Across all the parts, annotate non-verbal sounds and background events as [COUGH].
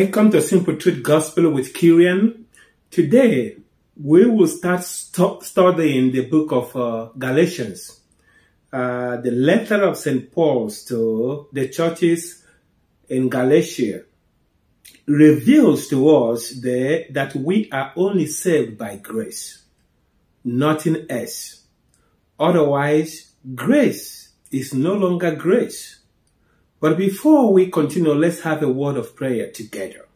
Welcome to Simple Truth Gospel with Kyrian. Today, we will start st- studying the book of uh, Galatians, uh, the letter of St. Paul to the churches in Galatia reveals to us there that we are only saved by grace, nothing else. Otherwise, grace is no longer grace. But before we continue, let's have a word of prayer together.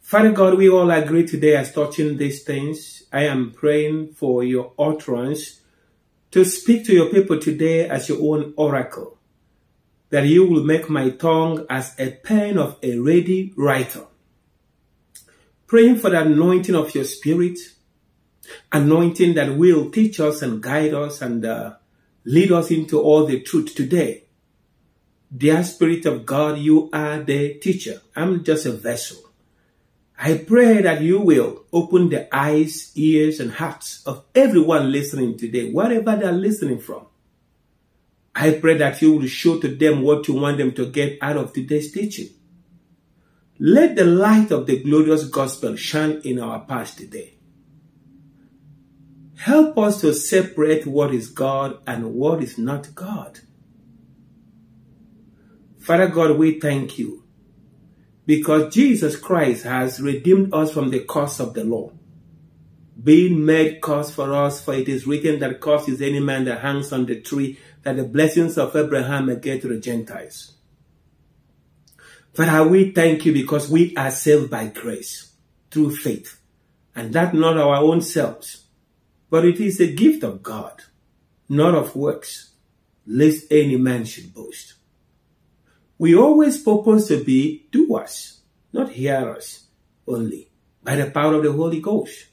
Father God, we all agree today as touching these things. I am praying for your utterance to speak to your people today as your own oracle, that you will make my tongue as a pen of a ready writer. Praying for the anointing of your spirit, anointing that will teach us and guide us and uh, lead us into all the truth today. Dear Spirit of God, you are the teacher. I'm just a vessel. I pray that you will open the eyes, ears, and hearts of everyone listening today, wherever they're listening from. I pray that you will show to them what you want them to get out of today's teaching. Let the light of the glorious gospel shine in our paths today. Help us to separate what is God and what is not God. Father God, we thank you because Jesus Christ has redeemed us from the curse of the law, being made curse for us, for it is written that curse is any man that hangs on the tree, that the blessings of Abraham may get to the Gentiles. Father, we thank you because we are saved by grace through faith, and that not our own selves, but it is a gift of God, not of works, lest any man should boast. We always purpose to be doers, not hearers only, by the power of the Holy Ghost.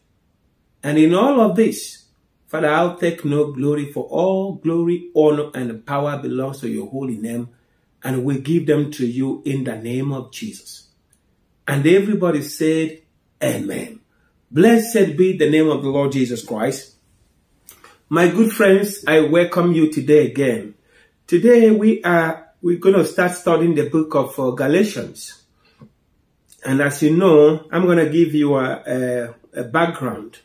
And in all of this, Father, I'll take no glory for all glory, honor, and power belongs to your holy name, and we give them to you in the name of Jesus. And everybody said, Amen. Blessed be the name of the Lord Jesus Christ. My good friends, I welcome you today again. Today we are we're going to start studying the book of uh, Galatians. And as you know, I'm going to give you a, a, a, background.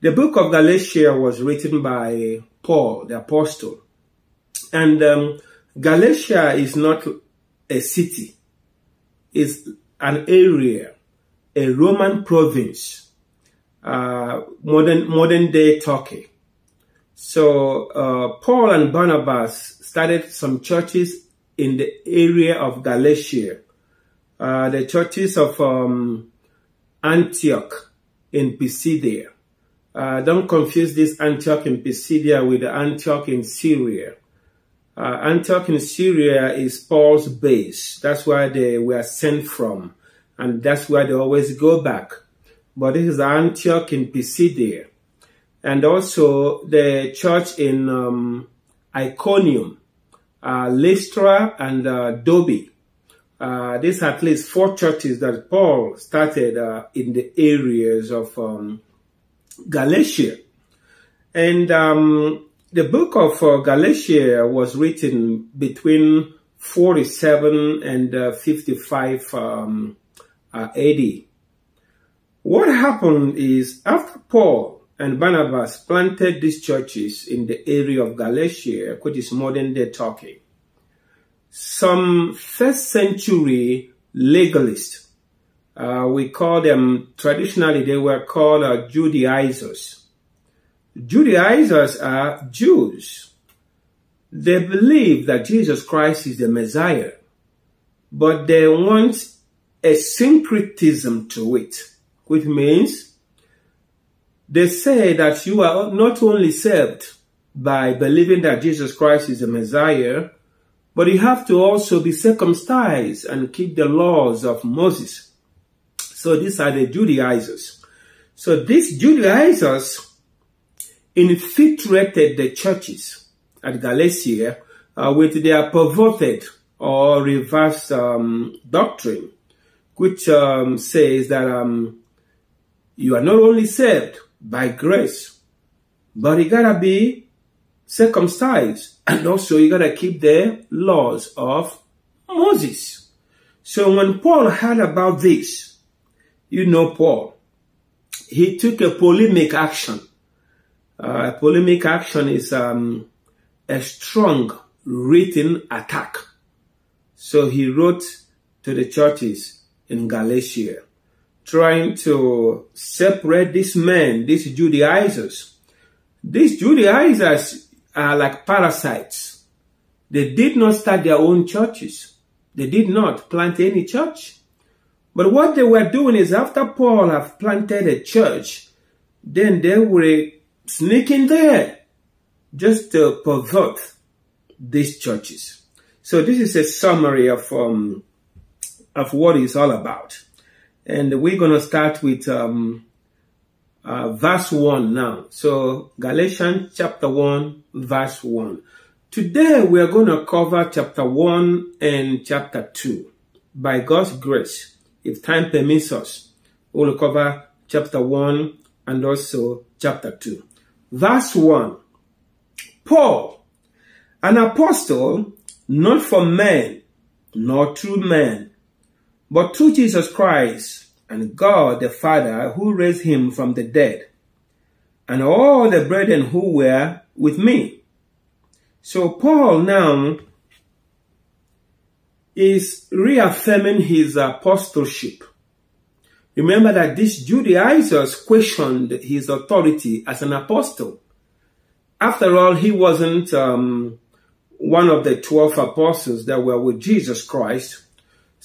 The book of Galatia was written by Paul, the apostle. And um, Galatia is not a city. It's an area, a Roman province, uh, modern, modern day Turkey. So uh, Paul and Barnabas started some churches in the area of Galatia. Uh, the churches of um, Antioch in Pisidia. Uh, don't confuse this Antioch in Pisidia with Antioch in Syria. Uh, Antioch in Syria is Paul's base. That's where they were sent from. And that's where they always go back. But this is Antioch in Pisidia. And also the church in um, Iconium uh, Lystra and uh, Derbe. Uh, these at least four churches that Paul started uh, in the areas of um, Galatia. And um, the book of uh, Galatia was written between 47 and uh, 55 um, uh, AD. What happened is after Paul and Barnabas planted these churches in the area of Galatia, which is modern day Turkey. Some first century legalists, uh, we call them, traditionally they were called uh, Judaizers. Judaizers are Jews. They believe that Jesus Christ is the Messiah, but they want a syncretism to it, which means they say that you are not only saved by believing that Jesus Christ is the Messiah, but you have to also be circumcised and keep the laws of Moses. So these are the Judaizers. So these Judaizers infiltrated the churches at Galatia uh, with their perverted or reverse um, doctrine, which um, says that um, you are not only saved, by grace. But you gotta be circumcised and also you gotta keep the laws of Moses. So when Paul heard about this, you know Paul, he took a polemic action. Uh, polemic action is um, a strong written attack. So he wrote to the churches in Galatia, trying to separate these men, these Judaizers. These Judaizers are like parasites. They did not start their own churches. They did not plant any church. But what they were doing is after Paul had planted a church, then they were sneaking there just to pervert these churches. So this is a summary of um, of what it's all about. And we're going to start with um, uh, verse 1 now. So Galatians chapter 1, verse 1. Today we are going to cover chapter 1 and chapter 2. By God's grace, if time permits us, we'll cover chapter 1 and also chapter 2. Verse 1. Paul, an apostle, not from men, nor through men, but through Jesus Christ and God the Father who raised him from the dead, and all the brethren who were with me. So Paul now is reaffirming his apostleship. Remember that these Judaizers questioned his authority as an apostle. After all, he wasn't um, one of the 12 apostles that were with Jesus Christ.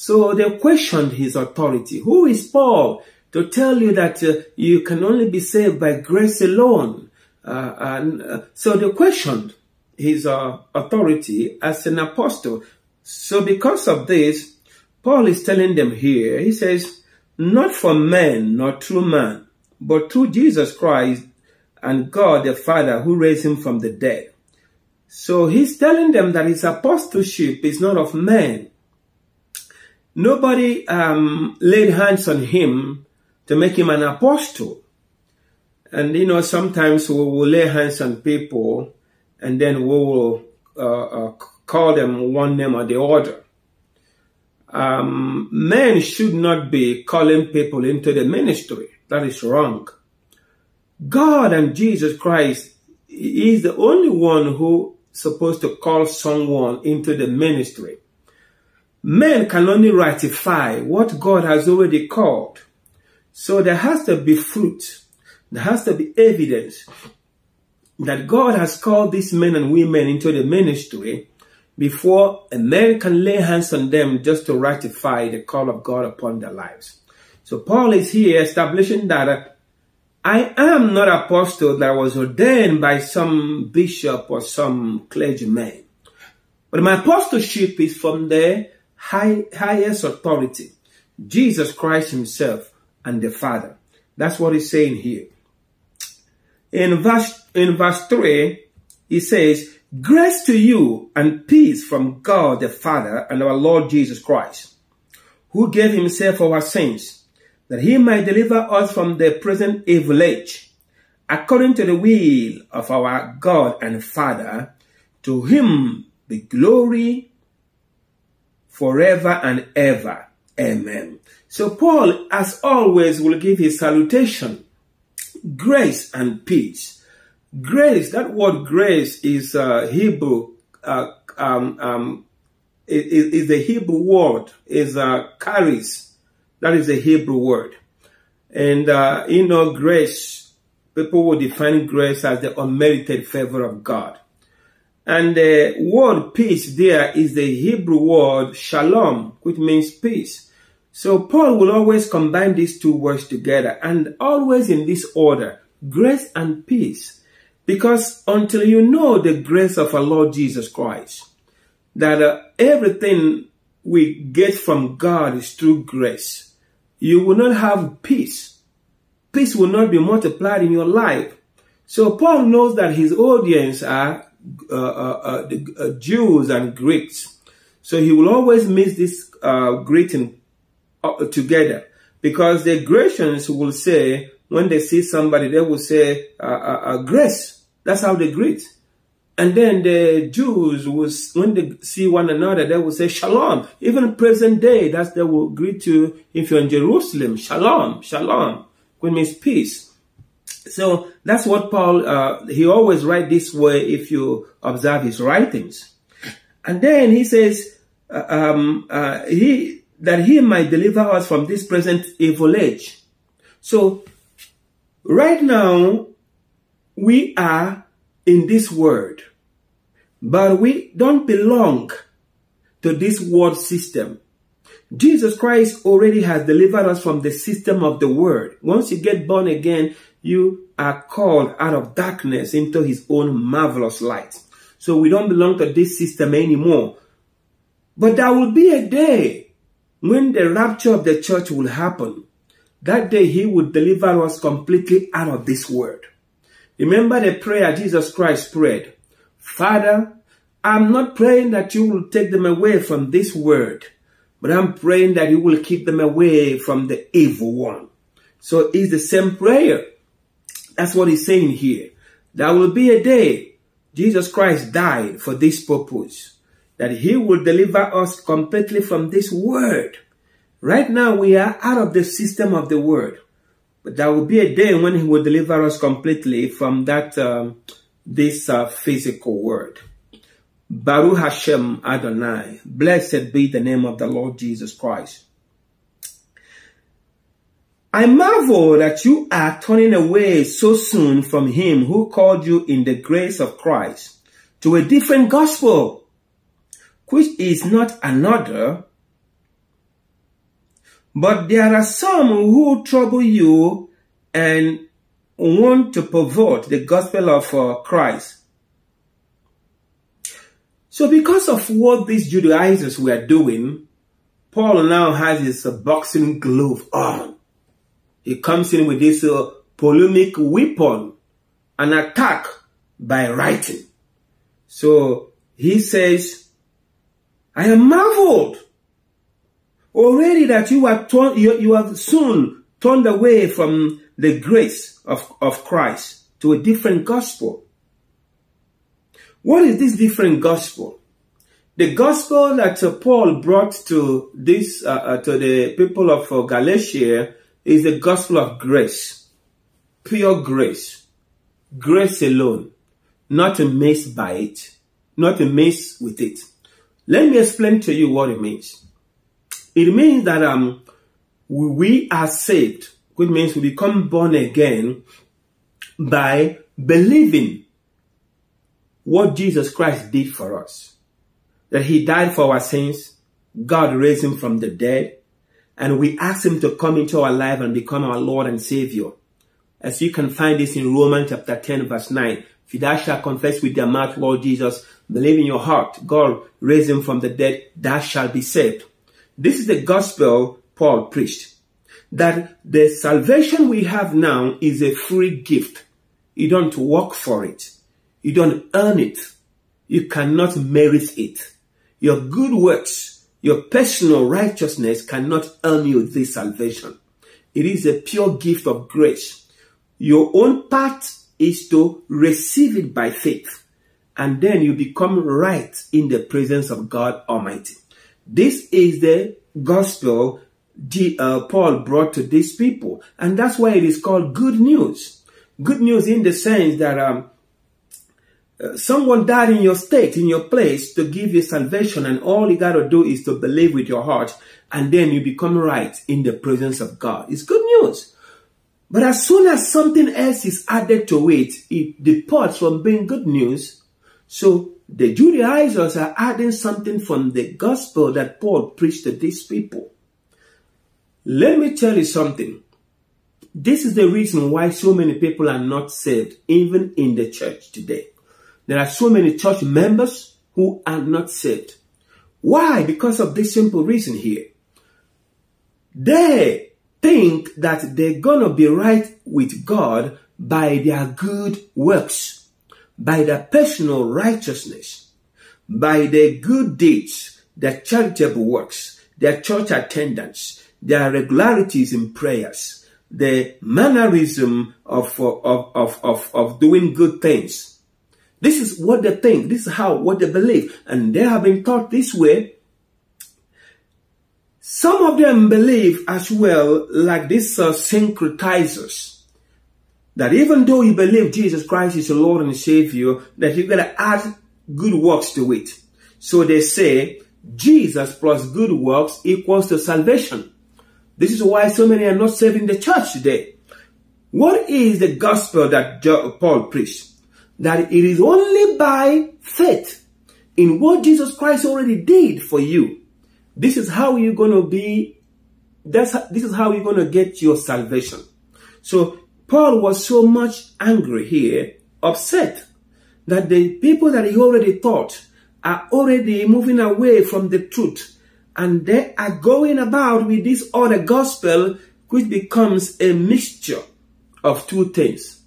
So they questioned his authority. Who is Paul to tell you that uh, you can only be saved by grace alone? Uh, and uh, so they questioned his uh, authority as an apostle. So because of this, Paul is telling them here, he says, not from men, not through man, but through Jesus Christ and God the Father who raised him from the dead. So he's telling them that his apostleship is not of men, Nobody um, laid hands on him to make him an apostle. And you know, sometimes we will lay hands on people and then we will uh, uh, call them one name or the other. Um, men should not be calling people into the ministry. That is wrong. God and Jesus Christ is the only one who supposed to call someone into the ministry. Men can only ratify what God has already called. So there has to be fruit. There has to be evidence that God has called these men and women into the ministry before a man can lay hands on them just to ratify the call of God upon their lives. So Paul is here establishing that uh, I am not apostle that was ordained by some bishop or some clergyman. But my apostleship is from the high, highest authority, Jesus Christ himself and the Father. That's what he's saying here. In verse, in verse 3, he says, Grace to you and peace from God the Father and our Lord Jesus Christ, who gave himself for our sins, that he might deliver us from the present evil age, according to the will of our God and Father, to him the glory forever and ever. Amen. So Paul, as always, will give his salutation. Grace and peace. Grace, that word grace is uh, Hebrew, uh, um, um, is, is the Hebrew word, is uh, charis. That is the Hebrew word. And, uh, you know, grace, people will define grace as the unmerited favor of God. And the word peace there is the Hebrew word shalom, which means peace. So Paul will always combine these two words together and always in this order, grace and peace. Because until you know the grace of our Lord Jesus Christ, that uh, everything we get from God is through grace, you will not have peace. Peace will not be multiplied in your life. So Paul knows that his audience are uh, uh, uh, Jews and Greeks. So he will always mix this greeting together because the Grecians will say, when they see somebody, they will say, grace. That's how they greet. And then the Jews will, when they see one another, they will say shalom. Even present day, that's they will greet you if you're in Jerusalem. Shalom, shalom, which means peace. So that's what Paul, uh, he always write this way if you observe his writings. And then he says, uh, um, uh, he, that he might deliver us from this present evil age. So right now, we are in this world, but we don't belong to this world system. Jesus Christ already has delivered us from the system of the world. Once you get born again, you are called out of darkness into his own marvelous light. So we don't belong to this system anymore. But there will be a day when the rapture of the church will happen. That day he will deliver us completely out of this world. Remember the prayer Jesus Christ prayed. Father, I'm not praying that you will take them away from this world, but I'm praying that you will keep them away from the evil one. So it's the same prayer. That's what he's saying here. There will be a day Jesus Christ died for this purpose, that he will deliver us completely from this world. Right now we are out of the system of the world. But there will be a day when he will deliver us completely from that, um, this uh, physical world. Baruch Hashem Adonai. Blessed be the name of the Lord Jesus Christ. I marvel that you are turning away so soon from him who called you in the grace of Christ to a different gospel, which is not another, but there are some who trouble you and want to pervert the gospel of uh, Christ. So because of what these Judaizers were doing, Paul now has his boxing glove on. He comes in with this uh, polemic weapon, an attack by writing. So he says, I am marveled already that you are torn, you, you have soon turned away from the grace of, of Christ to a different gospel. What is this different gospel? The gospel that uh, Paul brought to this, uh, uh, to the people of uh, Galatia is the gospel of grace. Pure grace. Grace alone. Not a mess by it. Not a mess with it. Let me explain to you what it means. It means that um, we are saved, which means we become born again by believing what Jesus Christ did for us. That he died for our sins, God raised him from the dead, and we ask him to come into our life and become our Lord and Savior. As you can find this in Romans chapter 10 verse 9. If thou shalt confess with your mouth, Lord Jesus, believe in your heart, God raised him from the dead, thou shalt be saved. This is the gospel Paul preached. That the salvation we have now is a free gift. You don't work for it. You don't earn it. You cannot merit it. Your good works, your personal righteousness cannot earn you this salvation. It is a pure gift of grace. Your own part is to receive it by faith. And then you become right in the presence of God Almighty. This is the gospel uh, Paul brought to these people. And that's why it is called good news. Good news in the sense that um, someone died in your state, in your place to give you salvation and all you got to do is to believe with your heart and then you become right in the presence of God. It's good news. But as soon as something else is added to it, it departs from being good news. So the Judaizers are adding something from the gospel that Paul preached to these people. Let me tell you something. This is the reason why so many people are not saved, even in the church today. There are so many church members who are not saved. Why? Because of this simple reason here. They think that they're gonna be right with God by their good works, by their personal righteousness, by their good deeds, their charitable works, their church attendance, their regularities in prayers, the mannerism of, of, of, of, of doing good things This is what they think. This is how, what they believe. And they have been taught this way. Some of them believe as well, like these uh, syncretizers, that even though you believe Jesus Christ is the Lord and Savior, that you're going to add good works to it. So they say Jesus plus good works equals to salvation. This is why so many are not serving the church today. What is the gospel that Paul preached? That it is only by faith in what Jesus Christ already did for you. This is how you're going to be, that's, this is how you're going to get your salvation. So Paul was so much angry here, upset that the people that he already taught are already moving away from the truth and they are going about with this other gospel which becomes a mixture of two things.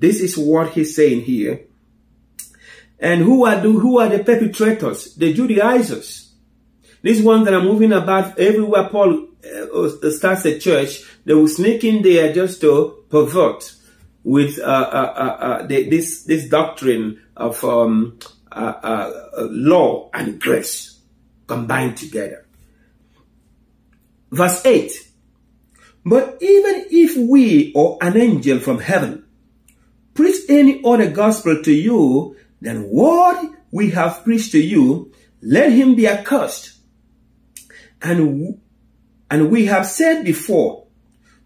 This is what he's saying here. And who are the, who are the perpetrators? The Judaizers. These ones that are moving about everywhere Paul uh, starts a church, they will sneak in there just to pervert with uh, uh, uh, uh the, this this doctrine of um, uh, law and grace combined together. Verse 8. But even if we or an angel from heaven preach any other gospel to you than what we have preached to you, let him be accursed. And, and we have said before,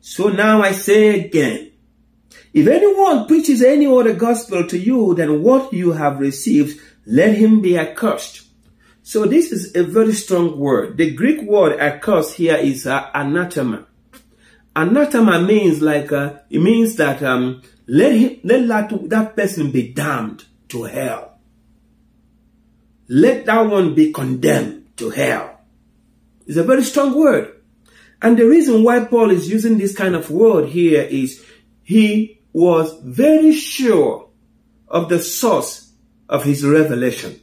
so now I say again, if anyone preaches any other gospel to you than what you have received, let him be accursed. So this is a very strong word. The Greek word accursed here is uh, anathema. Anathema means like, uh, it means that um, let, him, let that, that person be damned to hell. Let that one be condemned to hell. It's a very strong word. And the reason why Paul is using this kind of word here is he was very sure of the source of his revelation.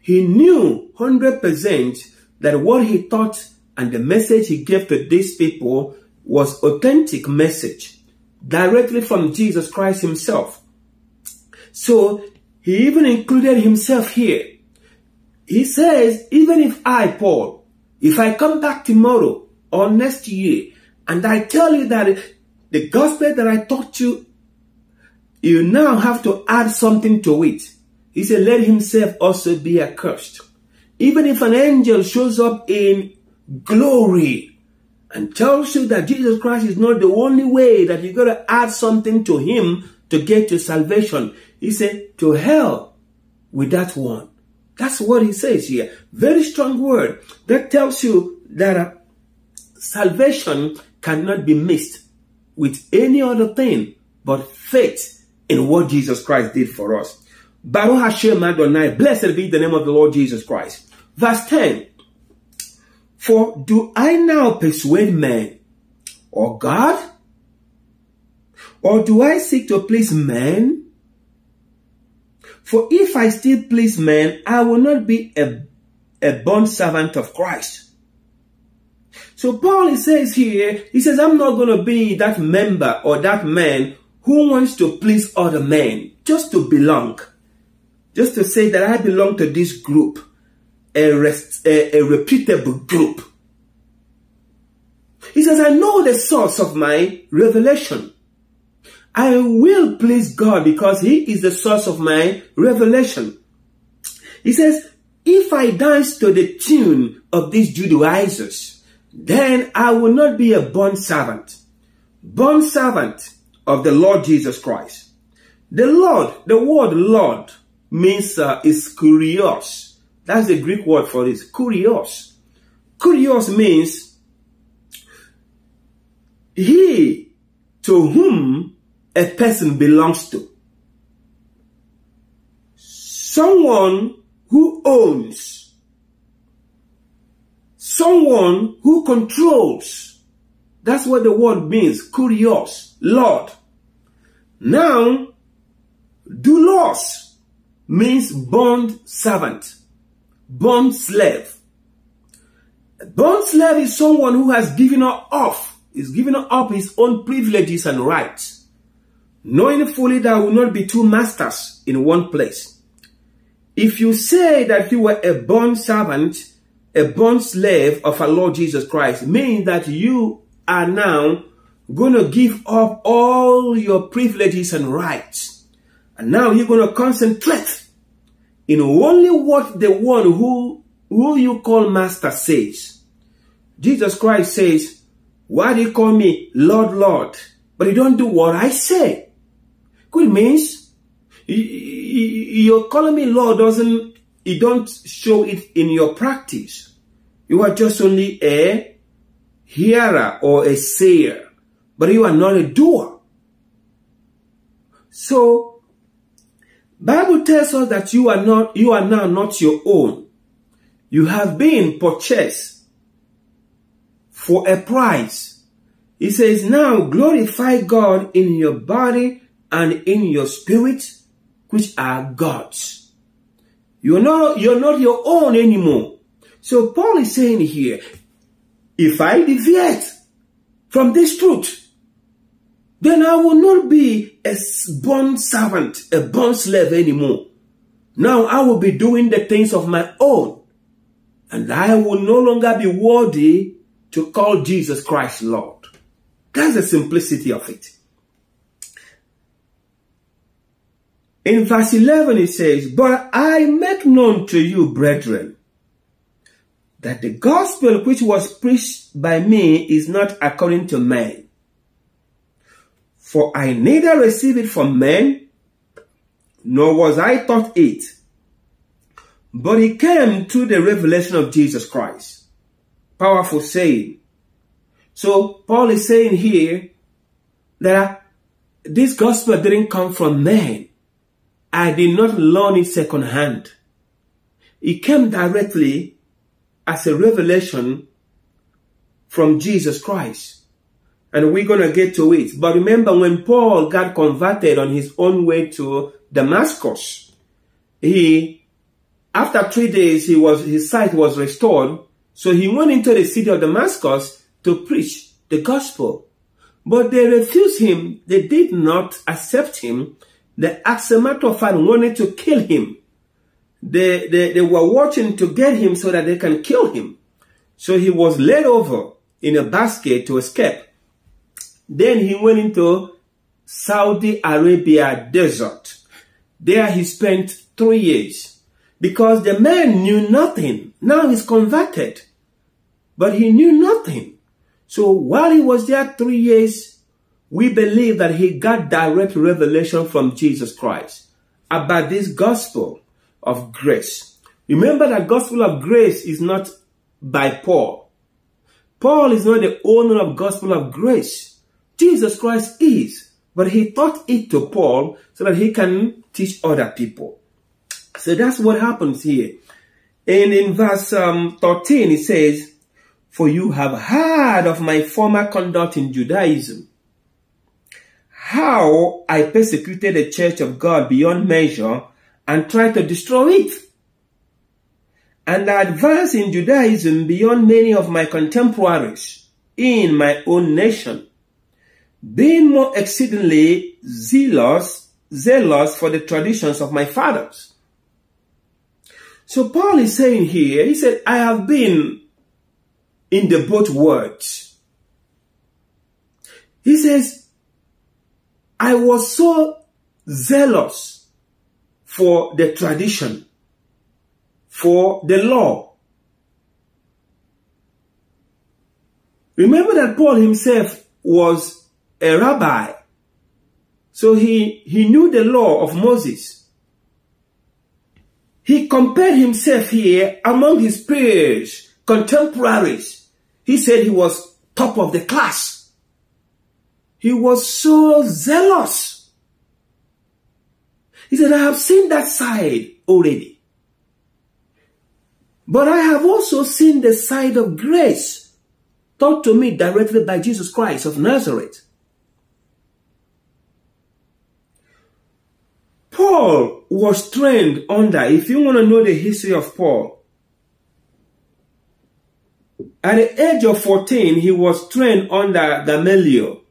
He knew 100% that what he taught and the message he gave to these people was authentic message directly from Jesus Christ himself. So he even included himself here. He says, even if I, Paul, if I come back tomorrow or next year and I tell you that the gospel that I taught you, you now have to add something to it. He said, let himself also be accursed. Even if an angel shows up in glory and tells you that Jesus Christ is not the only way that you got to add something to him to get to salvation. He said, to hell with that one. That's what he says here. Very strong word that tells you that uh, salvation cannot be missed with any other thing but faith in what Jesus Christ did for us. Baruch Hashem Adonai, blessed be the name of the Lord Jesus Christ. Verse 10. For do I now persuade men or God? Or do I seek to please men? For if I still please men, I will not be a, a bond servant of Christ. So Paul says here, he says, I'm not going to be that member or that man who wants to please other men just to belong just to say that I belong to this group, a, rest, a, a group. He says, I know the source of my revelation. I will please God because He is the source of my revelation. He says, if I dance to the tune of these Judaizers, then I will not be a bond servant. Bond servant of the Lord Jesus Christ. The Lord, the word Lord, means uh, is kurios. That's the Greek word for this, kurios. Kurios means he to whom a person belongs to. Someone who owns. Someone who controls. That's what the word means, kurios, Lord. Now, doulos means bond servant, bond slave. bond slave is someone who has given up, is giving up his own privileges and rights knowing fully that will not be two masters in one place. If you say that you were a born servant, a born slave of our Lord Jesus Christ, means that you are now going to give up all your privileges and rights. And now you're going to concentrate in only what the one who, who you call master says. Jesus Christ says, why do you call me Lord, Lord? But you don't do what I say. Good means you're calling me Lord doesn't, you don't show it in your practice. You are just only a hearer or a sayer, but you are not a doer. So, Bible tells us that you are not, you are now not your own. You have been purchased for a price. He says, now glorify God in your body and in your spirit, which are God's. You're not, you're not your own anymore. So Paul is saying here, if I deviate from this truth, then I will not be a born servant, a born slave anymore. Now I will be doing the things of my own. And I will no longer be worthy to call Jesus Christ Lord. That's the simplicity of it. In verse 11 it says, But I make known to you, brethren, that the gospel which was preached by me is not according to man. For I neither received it from men, nor was I taught it, but it came through the revelation of Jesus Christ. Powerful saying. So Paul is saying here that this gospel didn't come from men. I did not learn it secondhand. It came directly as a revelation from Jesus Christ. And we're going to get to it. But remember when Paul got converted on his own way to Damascus, he, after three days, he was, his sight was restored. So he went into the city of Damascus to preach the gospel. But they refused him. They did not accept him the Axematophan wanted to kill him. They, they, they were watching to get him so that they can kill him. So he was led over in a basket to escape. Then he went into Saudi Arabia desert. There he spent three years because the man knew nothing. Now he's converted, but he knew nothing. So while he was there three years, we believe that he got direct revelation from Jesus Christ about this gospel of grace. Remember that gospel of grace is not by Paul. Paul is not the owner of gospel of grace. Jesus Christ is, but he taught it to Paul so that he can teach other people. So that's what happens here. And in verse um, 13, it says, For you have heard of my former conduct in Judaism how I persecuted the church of God beyond measure and tried to destroy it. And I advanced in Judaism beyond many of my contemporaries in my own nation, being more exceedingly zealous, zealous for the traditions of my fathers. So Paul is saying here, he said, I have been in the both words. He says, I was so zealous for the tradition, for the law. Remember that Paul himself was a rabbi. So he, he knew the law of Moses. He compared himself here among his peers, contemporaries. He said he was top of the class. He was so zealous. He said, I have seen that side already. But I have also seen the side of grace taught to me directly by Jesus Christ of Nazareth. Paul was trained under, if you want to know the history of Paul, at the age of 14, he was trained under Gamaliel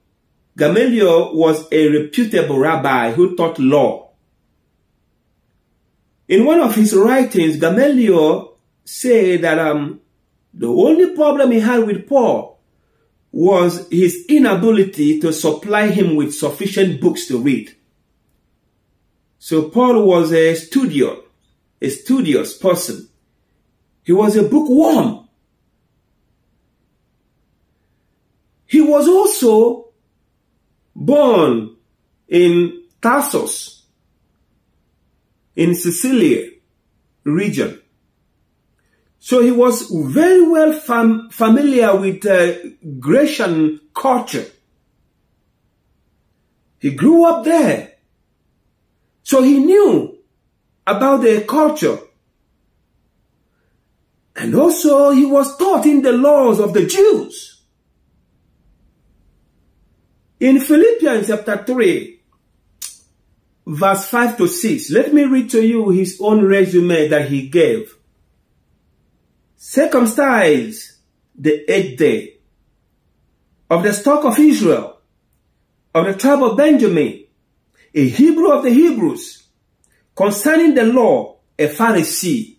Gamaliel was a reputable rabbi who taught law. In one of his writings, Gamaliel said that um, the only problem he had with Paul was his inability to supply him with sufficient books to read. So Paul was a studio, a studious person. He was a bookworm. He was also born in Tarsus, in Cilicia region. So he was very well fam familiar with uh, Grecian culture. He grew up there. So he knew about their culture. And also he was taught in the laws of the Jews. In Philippians chapter 3, verse 5 to 6, let me read to you his own resume that he gave. Circumcised the eighth day of the stock of Israel, of the tribe of Benjamin, a Hebrew of the Hebrews, concerning the law, a Pharisee,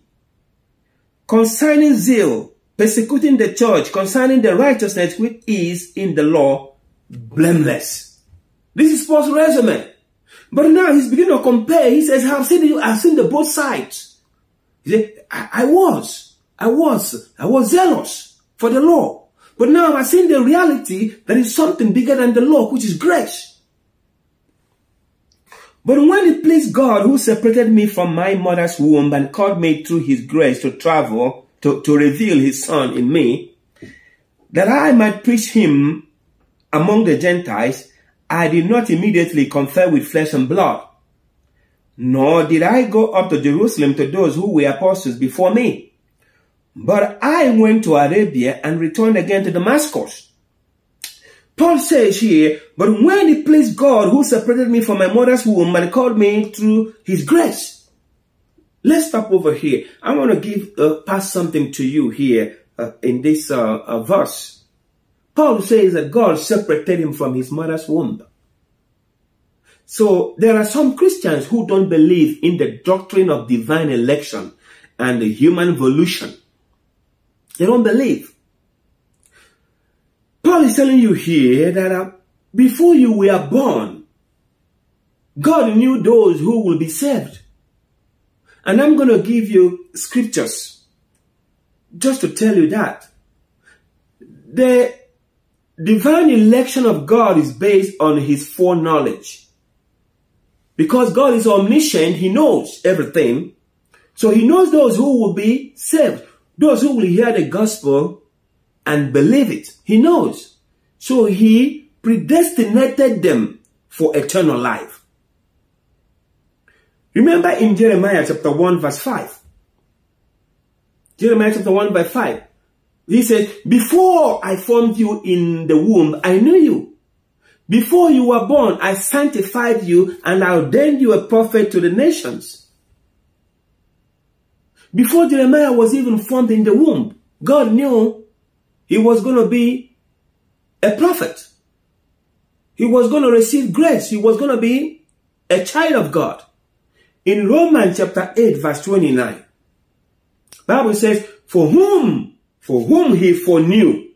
concerning zeal, persecuting the church, concerning the righteousness which is in the law, blameless. This is Paul's resume. But now he's beginning to compare. He says, I've seen you, I've seen the both sides. He said, I, I was, I was, I was zealous for the law. But now I've seen the reality that is something bigger than the law, which is grace. But when it pleased God who separated me from my mother's womb and called me through his grace to travel, to, to reveal his son in me, that I might preach him among the Gentiles, I did not immediately confer with flesh and blood, nor did I go up to Jerusalem to those who were apostles before me. But I went to Arabia and returned again to Damascus. Paul says here, but when it pleased God who separated me from my mother's womb and called me through his grace. Let's stop over here. I want to give, uh, pass something to you here uh, in this uh, uh verse. Paul says that God separated him from his mother's womb. So there are some Christians who don't believe in the doctrine of divine election and the human evolution. They don't believe. Paul is telling you here that uh, before you were born, God knew those who will be saved. And I'm going to give you scriptures just to tell you that. The divine election of God is based on his foreknowledge. Because God is omniscient, he knows everything. So he knows those who will be saved, those who will hear the gospel and believe it. He knows. So he predestinated them for eternal life. Remember in Jeremiah chapter 1 verse 5. Jeremiah chapter 1 verse 5. He said, before I formed you in the womb, I knew you. Before you were born, I sanctified you and I ordained you a prophet to the nations. Before Jeremiah was even formed in the womb, God knew he was going to be a prophet. He was going to receive grace. He was going to be a child of God. In Romans chapter 8 verse 29, Bible says, for whom for whom he foreknew,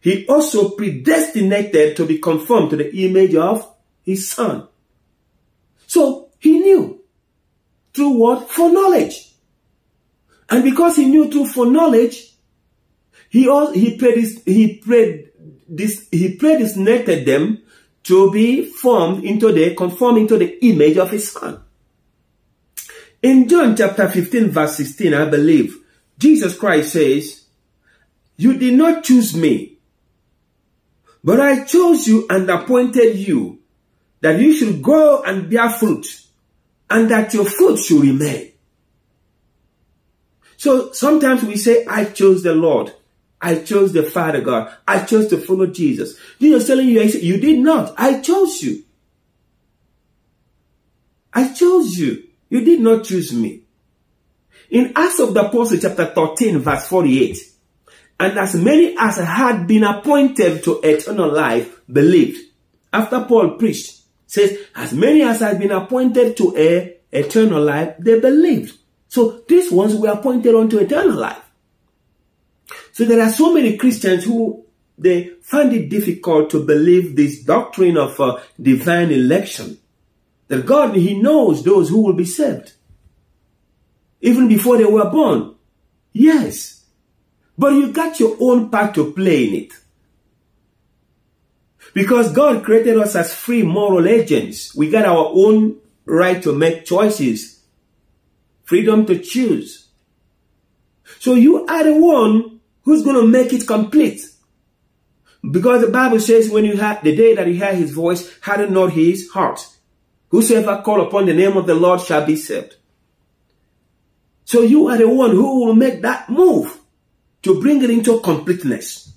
he also predestinated to be conformed to the image of his son. So he knew through what? Foreknowledge. And because he knew through foreknowledge, he all he predis, he pred, this he predestinated them to be formed into the conform into the image of his son. In John chapter 15 verse 16, I believe, Jesus Christ says, you did not choose me, but I chose you and appointed you that you should go and bear fruit and that your fruit should remain. So sometimes we say, I chose the Lord. I chose the Father God. I chose to follow Jesus. Jesus telling you, I said, you did not. I chose you. I chose you. You did not choose me. In Acts of the Apostle chapter 13 verse 48, and as many as had been appointed to eternal life believed. after Paul preached, says, as many as had been appointed to a eternal life, they believed. So these ones were appointed unto eternal life. So there are so many Christians who they find it difficult to believe this doctrine of uh, divine election. That God, He knows those who will be saved. Even before they were born. Yes. But you got your own part to play in it. Because God created us as free moral agents. We got our own right to make choices. Freedom to choose. So you are the one who's going to make it complete. Because the Bible says when you had the day that you heard his voice, harden not his heart. Whosoever call upon the name of the Lord shall be saved. So you are the one who will make that move to bring it into completeness.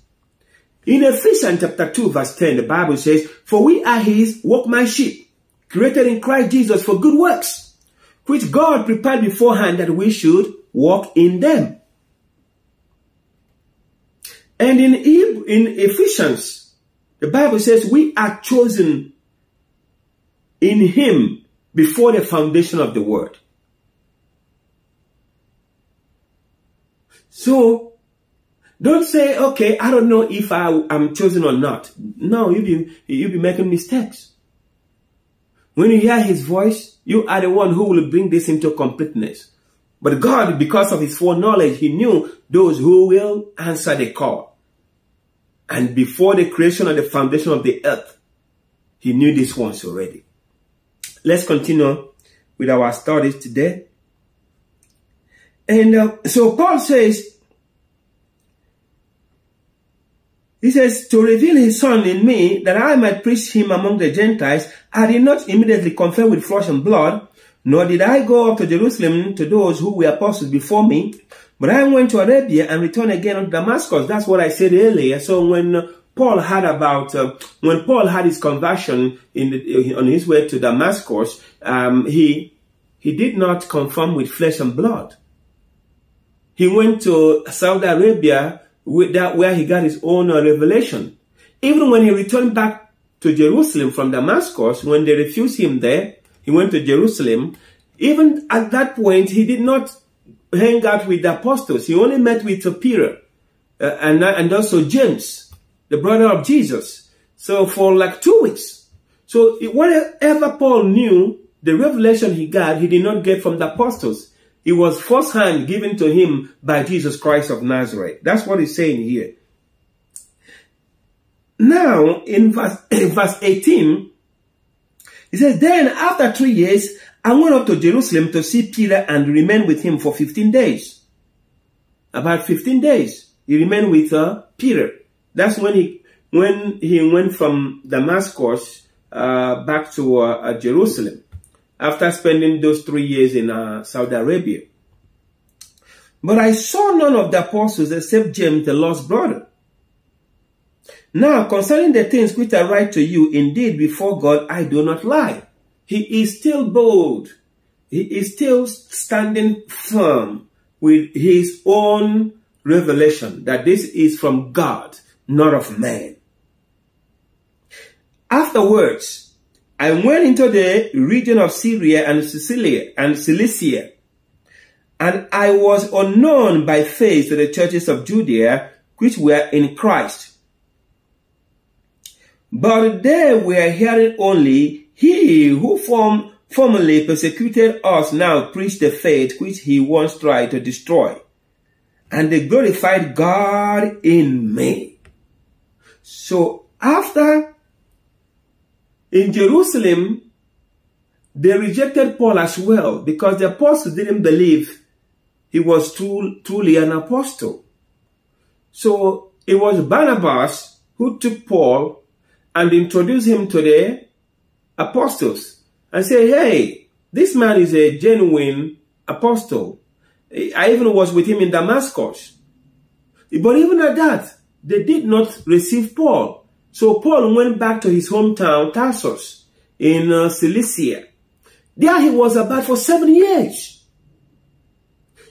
In Ephesians chapter 2 verse 10, the Bible says, For we are his workmanship, created in Christ Jesus for good works, which God prepared beforehand that we should walk in them. And in, in Ephesians, the Bible says we are chosen in him before the foundation of the world. So, don't say, okay, I don't know if I am chosen or not. No, you'll be, you'll be making mistakes. When you hear his voice, you are the one who will bring this into completeness. But God, because of his foreknowledge, he knew those who will answer the call. And before the creation of the foundation of the earth, he knew this once already. Let's continue with our studies today. And uh, so Paul says, he says, to reveal his son in me, that I might preach him among the Gentiles, I did not immediately confer with flesh and blood, nor did I go up to Jerusalem to those who were apostles before me, but I went to Arabia and returned again to Damascus. That's what I said earlier. So when Paul had about, uh, when Paul had his conversion in the, on his way to Damascus, um, he, he did not conform with flesh and blood. He went to Saudi Arabia with that, where he got his own uh, revelation. Even when he returned back to Jerusalem from Damascus, when they refused him there, he went to Jerusalem. Even at that point, he did not hang out with the apostles. He only met with Peter uh, and, and also James, the brother of Jesus. So for like two weeks. So whatever Paul knew, the revelation he got, he did not get from the apostles. It was firsthand given to him by Jesus Christ of Nazareth. That's what he's saying here. Now, in verse, in [CLEARS THROAT] verse 18, he says, Then after three years, I went up to Jerusalem to see Peter and remain with him for 15 days. About 15 days, he remained with uh, Peter. That's when he when he went from Damascus uh, back to uh, uh Jerusalem after spending those three years in uh, Saudi Arabia. But I saw none of the apostles except James, the lost brother. Now, concerning the things which I write to you, indeed, before God, I do not lie. He is still bold. He is still standing firm with his own revelation that this is from God, not of man. Afterwards, I went into the region of Syria and Sicilia and Cilicia, and I was unknown by face to the churches of Judea which were in Christ. But they were hearing only he who form, formerly persecuted us now preached the faith which he once tried to destroy. And they glorified God in me. So after in Jerusalem, they rejected Paul as well because the apostles didn't believe he was truly an apostle. So it was Barnabas who took Paul and introduced him to the apostles and say, hey, this man is a genuine apostle. I even was with him in Damascus. But even at that, they did not receive Paul. So Paul went back to his hometown, Tarsus, in uh, Cilicia. There he was about for seven years.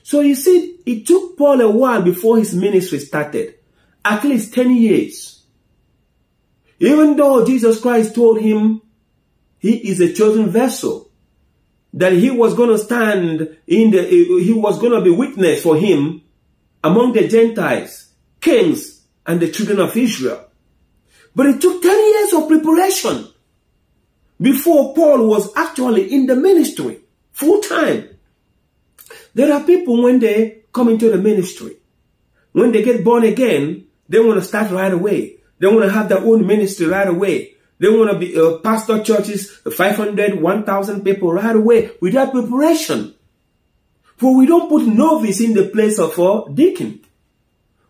So you see, it took Paul a while before his ministry started. At least 10 years. Even though Jesus Christ told him he is a chosen vessel, that he was going to stand in the, he was going to be witness for him among the Gentiles, kings, and the children of Israel. But it took 10 years of preparation before Paul was actually in the ministry full time. There are people when they come into the ministry, when they get born again, they want to start right away. They want to have their own ministry right away. They want to be uh, pastor churches, 500, 1,000 people right away without preparation. For we don't put novice in the place of a deacon.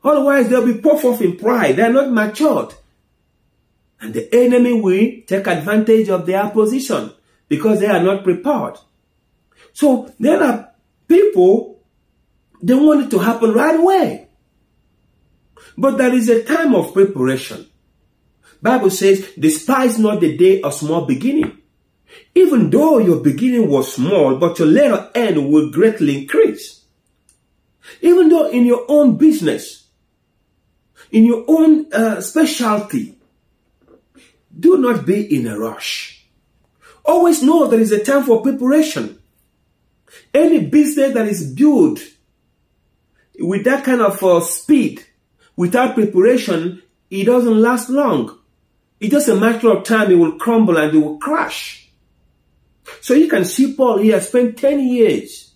Otherwise, they'll be puffed off in pride. They're not matured. And the enemy will take advantage of their position because they are not prepared. So there are people, they want it to happen right away. But there is a time of preparation. Bible says, despise not the day of small beginning. Even though your beginning was small, but your later end will greatly increase. Even though in your own business, in your own uh, specialty, do not be in a rush. Always know there is a time for preparation. Any business that is built with that kind of uh, speed, without preparation, it doesn't last long. It's just a matter of time it will crumble and it will crash. So you can see Paul He has spent 10 years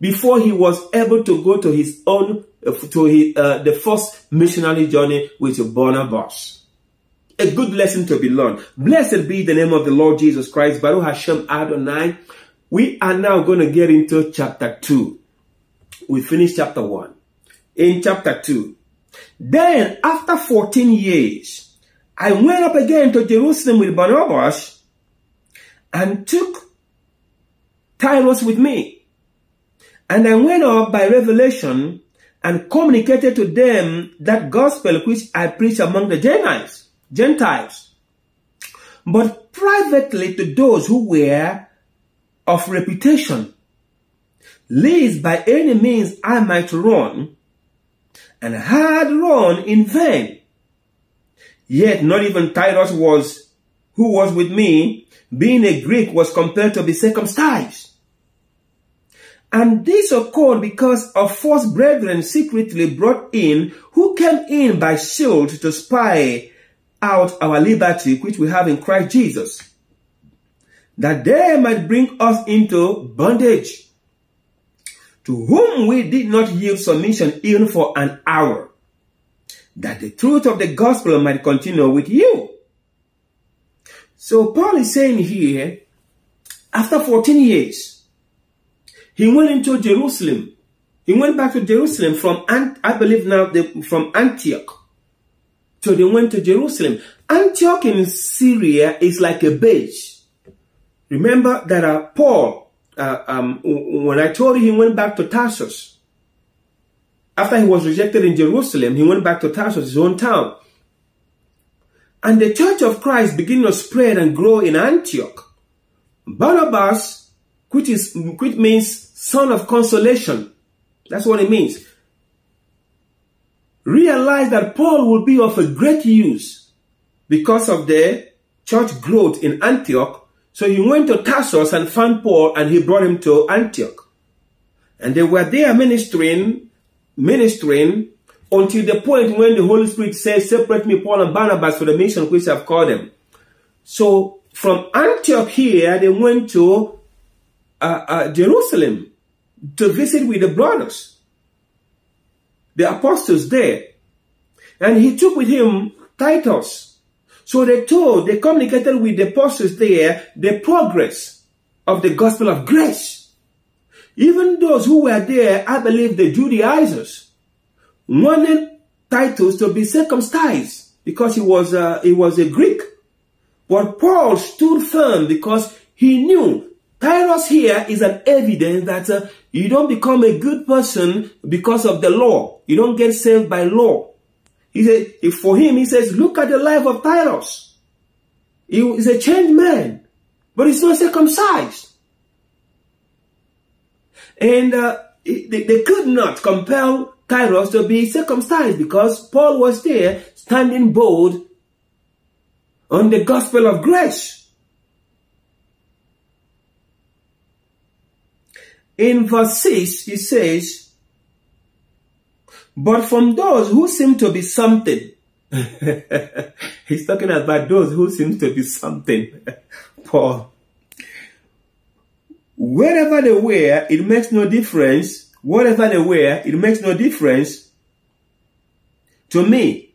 before he was able to go to his own, uh, to his, uh, the first missionary journey with Barnabas. A good lesson to be learned. Blessed be the name of the Lord Jesus Christ. Baruch Hashem Adonai. We are now going to get into chapter 2. We finished chapter 1. In chapter 2. Then, after 14 years, I went up again to Jerusalem with Barnabas and took Titus with me. And I went up by revelation and communicated to them that gospel which I preach among the Gentiles. Gentiles. But privately to those who were of reputation, lest by any means I might run, and had run in vain. Yet not even Titus was, who was with me, being a Greek, was compelled to be circumcised. And this occurred because of false brethren secretly brought in, who came in by shield to spy out our liberty which we have in Christ Jesus, that they might bring us into bondage, to whom we did not yield submission even for an hour that the truth of the gospel might continue with you. So Paul is saying here, after 14 years, he went into Jerusalem. He went back to Jerusalem from, I believe now, from Antioch. So they went to Jerusalem. Antioch in Syria is like a base. Remember that uh, Paul, uh, um, when I told you he went back to Tarsus, after he was rejected in Jerusalem, he went back to Tarsus, his own town. And the church of Christ began to spread and grow in Antioch. Barnabas, which, is, which means son of consolation, that's what it means, realized that Paul would be of a great use because of the church growth in Antioch. So he went to Tarsus and found Paul and he brought him to Antioch. And they were there ministering ministering until the point when the Holy Spirit says, separate me, Paul and Barnabas, for the mission which I've called them. So from Antioch here, they went to uh, uh, Jerusalem to visit with the brothers, the apostles there. And he took with him Titus. So they told, they communicated with the apostles there the progress of the gospel of grace. Even those who were there, I believe the Judaizers, wanted Titus to be circumcised because he was a, he was a Greek. But Paul stood firm because he knew Titus here is an evidence that uh, you don't become a good person because of the law. You don't get saved by law. He said, for him, he says, look at the life of Titus. He is a changed man, but he's not circumcised. And uh, they, they could not compel Titus to be circumcised because Paul was there standing bold on the gospel of grace. In verse 6, he says, But from those who seem to be something, [LAUGHS] he's talking about those who seem to be something, [LAUGHS] Paul. Wherever they were, it makes no difference. Whatever they were, it makes no difference to me.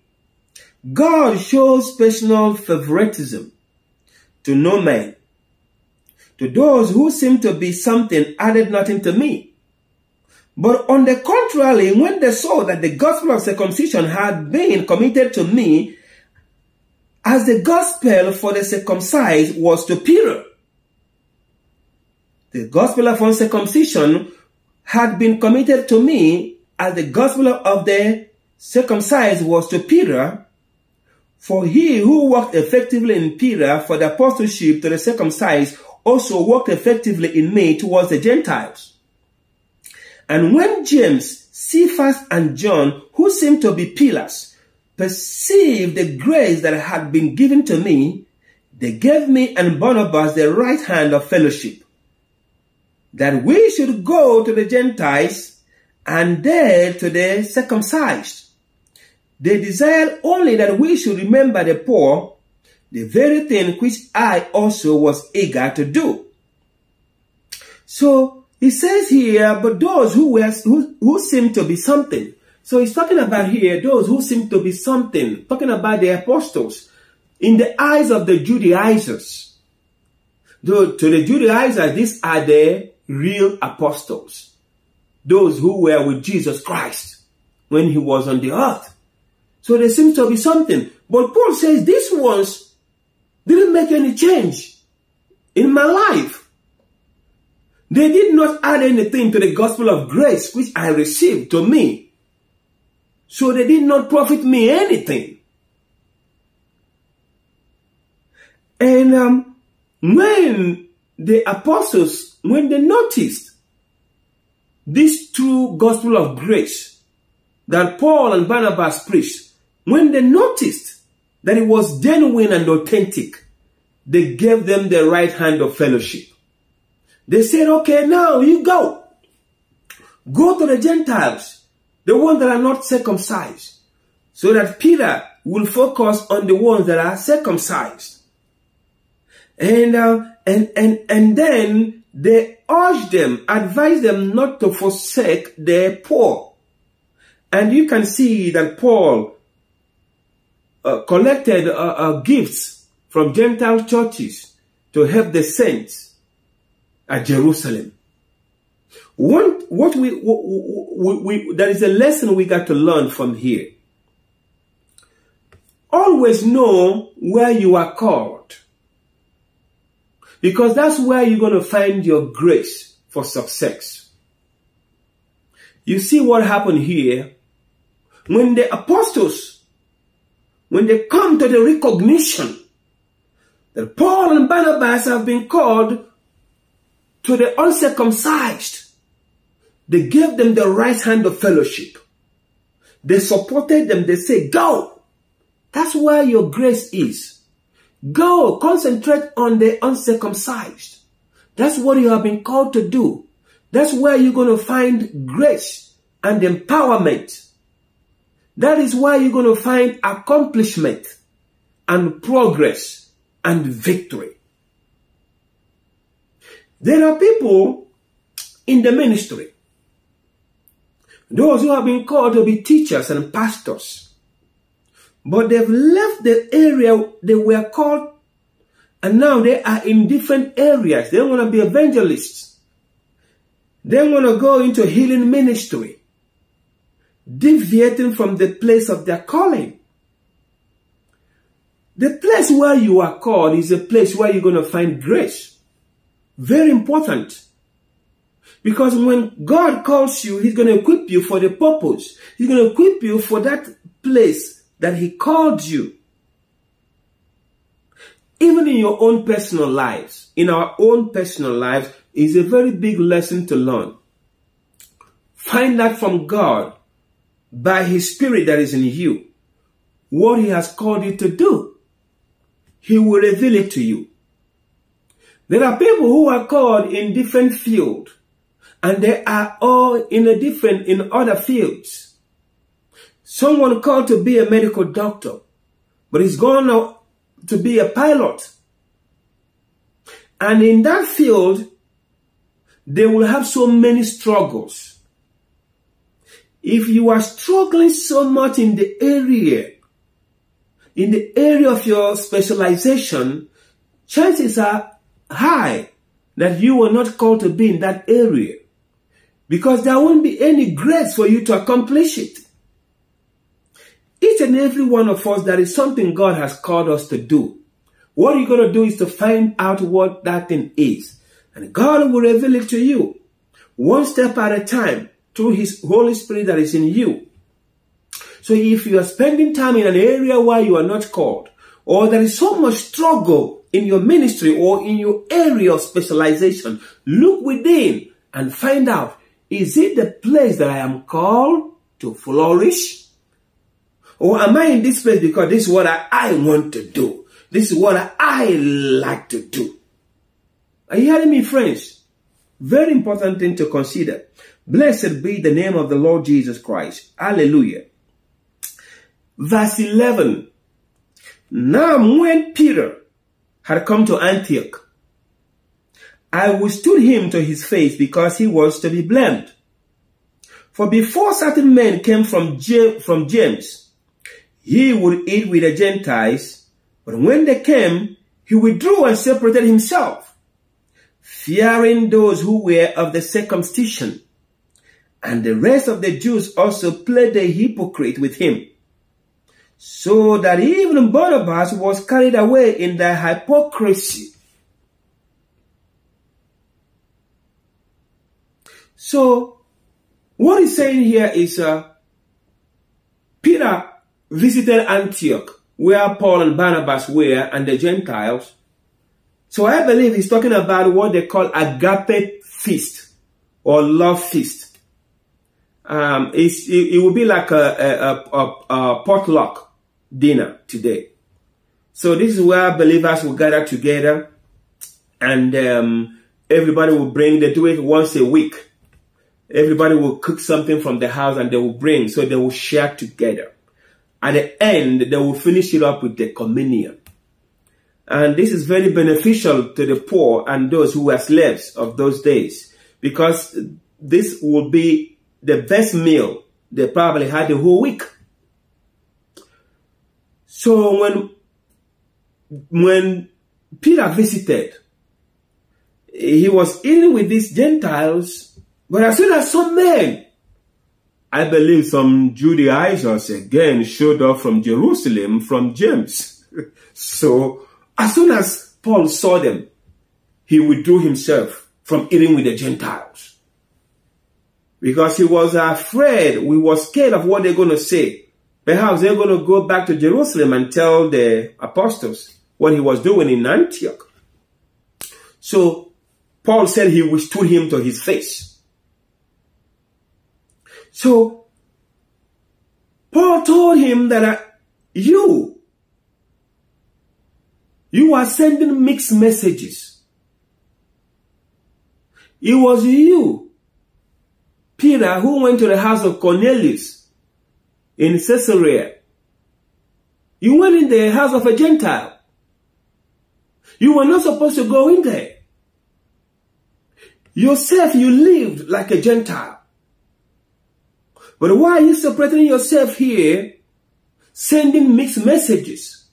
God shows personal favoritism to no man. To those who seem to be something added nothing to me. But on the contrary, when they saw that the gospel of circumcision had been committed to me, as the gospel for the circumcised was to Peter, the gospel of uncircumcision had been committed to me as the gospel of the circumcised was to Peter, for he who worked effectively in Peter for the apostleship to the circumcised also worked effectively in me towards the Gentiles. And when James, Cephas, and John, who seemed to be pillars, perceived the grace that had been given to me, they gave me and Barnabas the right hand of fellowship, that we should go to the Gentiles and there to the circumcised. They desired only that we should remember the poor the very thing which I also was eager to do. So he says here, but those who were who, who seem to be something. So he's talking about here those who seem to be something, talking about the apostles. In the eyes of the Judaizers, to the Judaizers, these are the real apostles. Those who were with Jesus Christ when he was on the earth. So there seems to be something. But Paul says these ones didn't make any change in my life. They did not add anything to the gospel of grace which I received to me. So they did not profit me anything. And um, when the apostles, when they noticed this true gospel of grace that Paul and Barnabas preached, when they noticed that it was genuine and authentic, they gave them the right hand of fellowship. They said, okay, now you go. Go to the Gentiles, the ones that are not circumcised, so that Peter will focus on the ones that are circumcised. And, uh, and, and, and then they urge them, advise them not to forsake their poor. And you can see that Paul uh, collected uh, uh, gifts from Gentile churches to help the saints at Jerusalem. One, what we, we, we, there is a lesson we got to learn from here. Always know where you are called. Because that's where you're going to find your grace for success. You see what happened here? When the apostles when they come to the recognition that Paul and Barnabas have been called to the uncircumcised, they gave them the right hand of fellowship. They supported them. They say, go. That's where your grace is. Go. Concentrate on the uncircumcised. That's what you have been called to do. That's where you're going to find grace and empowerment that is where you're going to find accomplishment and progress and victory. There are people in the ministry, those who have been called to be teachers and pastors, but they've left the area they were called and now they are in different areas. They want to be evangelists. They want to go into healing ministry deviating from the place of their calling. The place where you are called is a place where you're going to find grace. Very important. Because when God calls you, He's going to equip you for the purpose. He's going to equip you for that place that He called you. Even in your own personal lives, in our own personal lives, is a very big lesson to learn. Find that from God by his spirit that is in you what he has called you to do. he will reveal it to you. There are people who are called in different fields and they are all in a different, in other fields. Someone called to be a medical doctor, but he's going to be a pilot. And in that field, they will have so many struggles. If you are struggling so much in the area, in the area of your specialization, chances are high that you were not called to be in that area because there won't be any grace for you to accomplish it. Each and every one of us, there is something God has called us to do. What you're going to do is to find out what that thing is. And God will reveal it to you one step at a time through His Holy Spirit that is in you. So if you are spending time in an area where you are not called, or there is so much struggle in your ministry or in your area of specialization, look within and find out, is it the place that I am called to flourish? Or am I in this place because this is what I, want to do? This is what I, like to do. Are you hearing me, friends? Very important thing to consider. Blessed be the name of the Lord Jesus Christ. Hallelujah. Verse 11. Now when Peter had come to Antioch. I withstood him to his face because he was to be blamed. For before certain men came from, from James, he would eat with the Gentiles, but when they came, he withdrew and separated himself, fearing those who were of the circumcision. And the rest of the Jews also played the hypocrite with him so that even Barnabas was carried away in their hypocrisy. So, what he's saying here is uh, Peter visited Antioch, where Paul and Barnabas were, and the Gentiles. So I believe he's talking about what they call agape feast or love feast. Um, it, it will be like a, a, a, a potluck dinner today. So this is where believers will gather together and um, everybody will bring, they do it once a week. Everybody will cook something from the house and they will bring, so they will share together. At the end, they will finish it up with the communion. And this is very beneficial to the poor and those who were slaves of those days because this will be the best meal they probably had the whole week. So when when Peter visited, he was eating with these Gentiles, but as soon as some men, I believe some Judaizers again showed up from Jerusalem, from James. [LAUGHS] so as soon as Paul saw them, he withdrew himself from eating with the Gentiles. Because he was afraid, we were scared of what they're going to say. Perhaps they're going to go back to Jerusalem and tell the apostles what he was doing in Antioch. So Paul said he withstood him to his face. So Paul told him that uh, you, you are sending mixed messages. It was you, Peter, who went to the house of Cornelius in Caesarea. You went in the house of a Gentile. You were not supposed to go in there. Yourself, you lived like a Gentile. But why are you separating yourself here, sending mixed messages?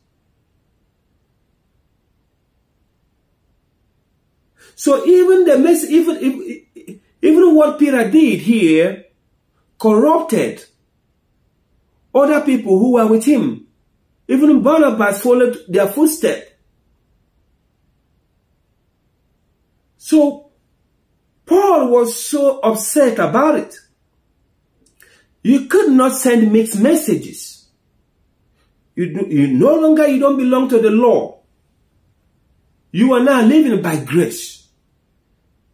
So even the mess, even, even, what Peter did here corrupted other people who were with him. Even Barnabas followed their footsteps. So Paul was so upset about it. You could not send mixed messages. You, do, you no longer you don't belong to the law. You are now living by grace.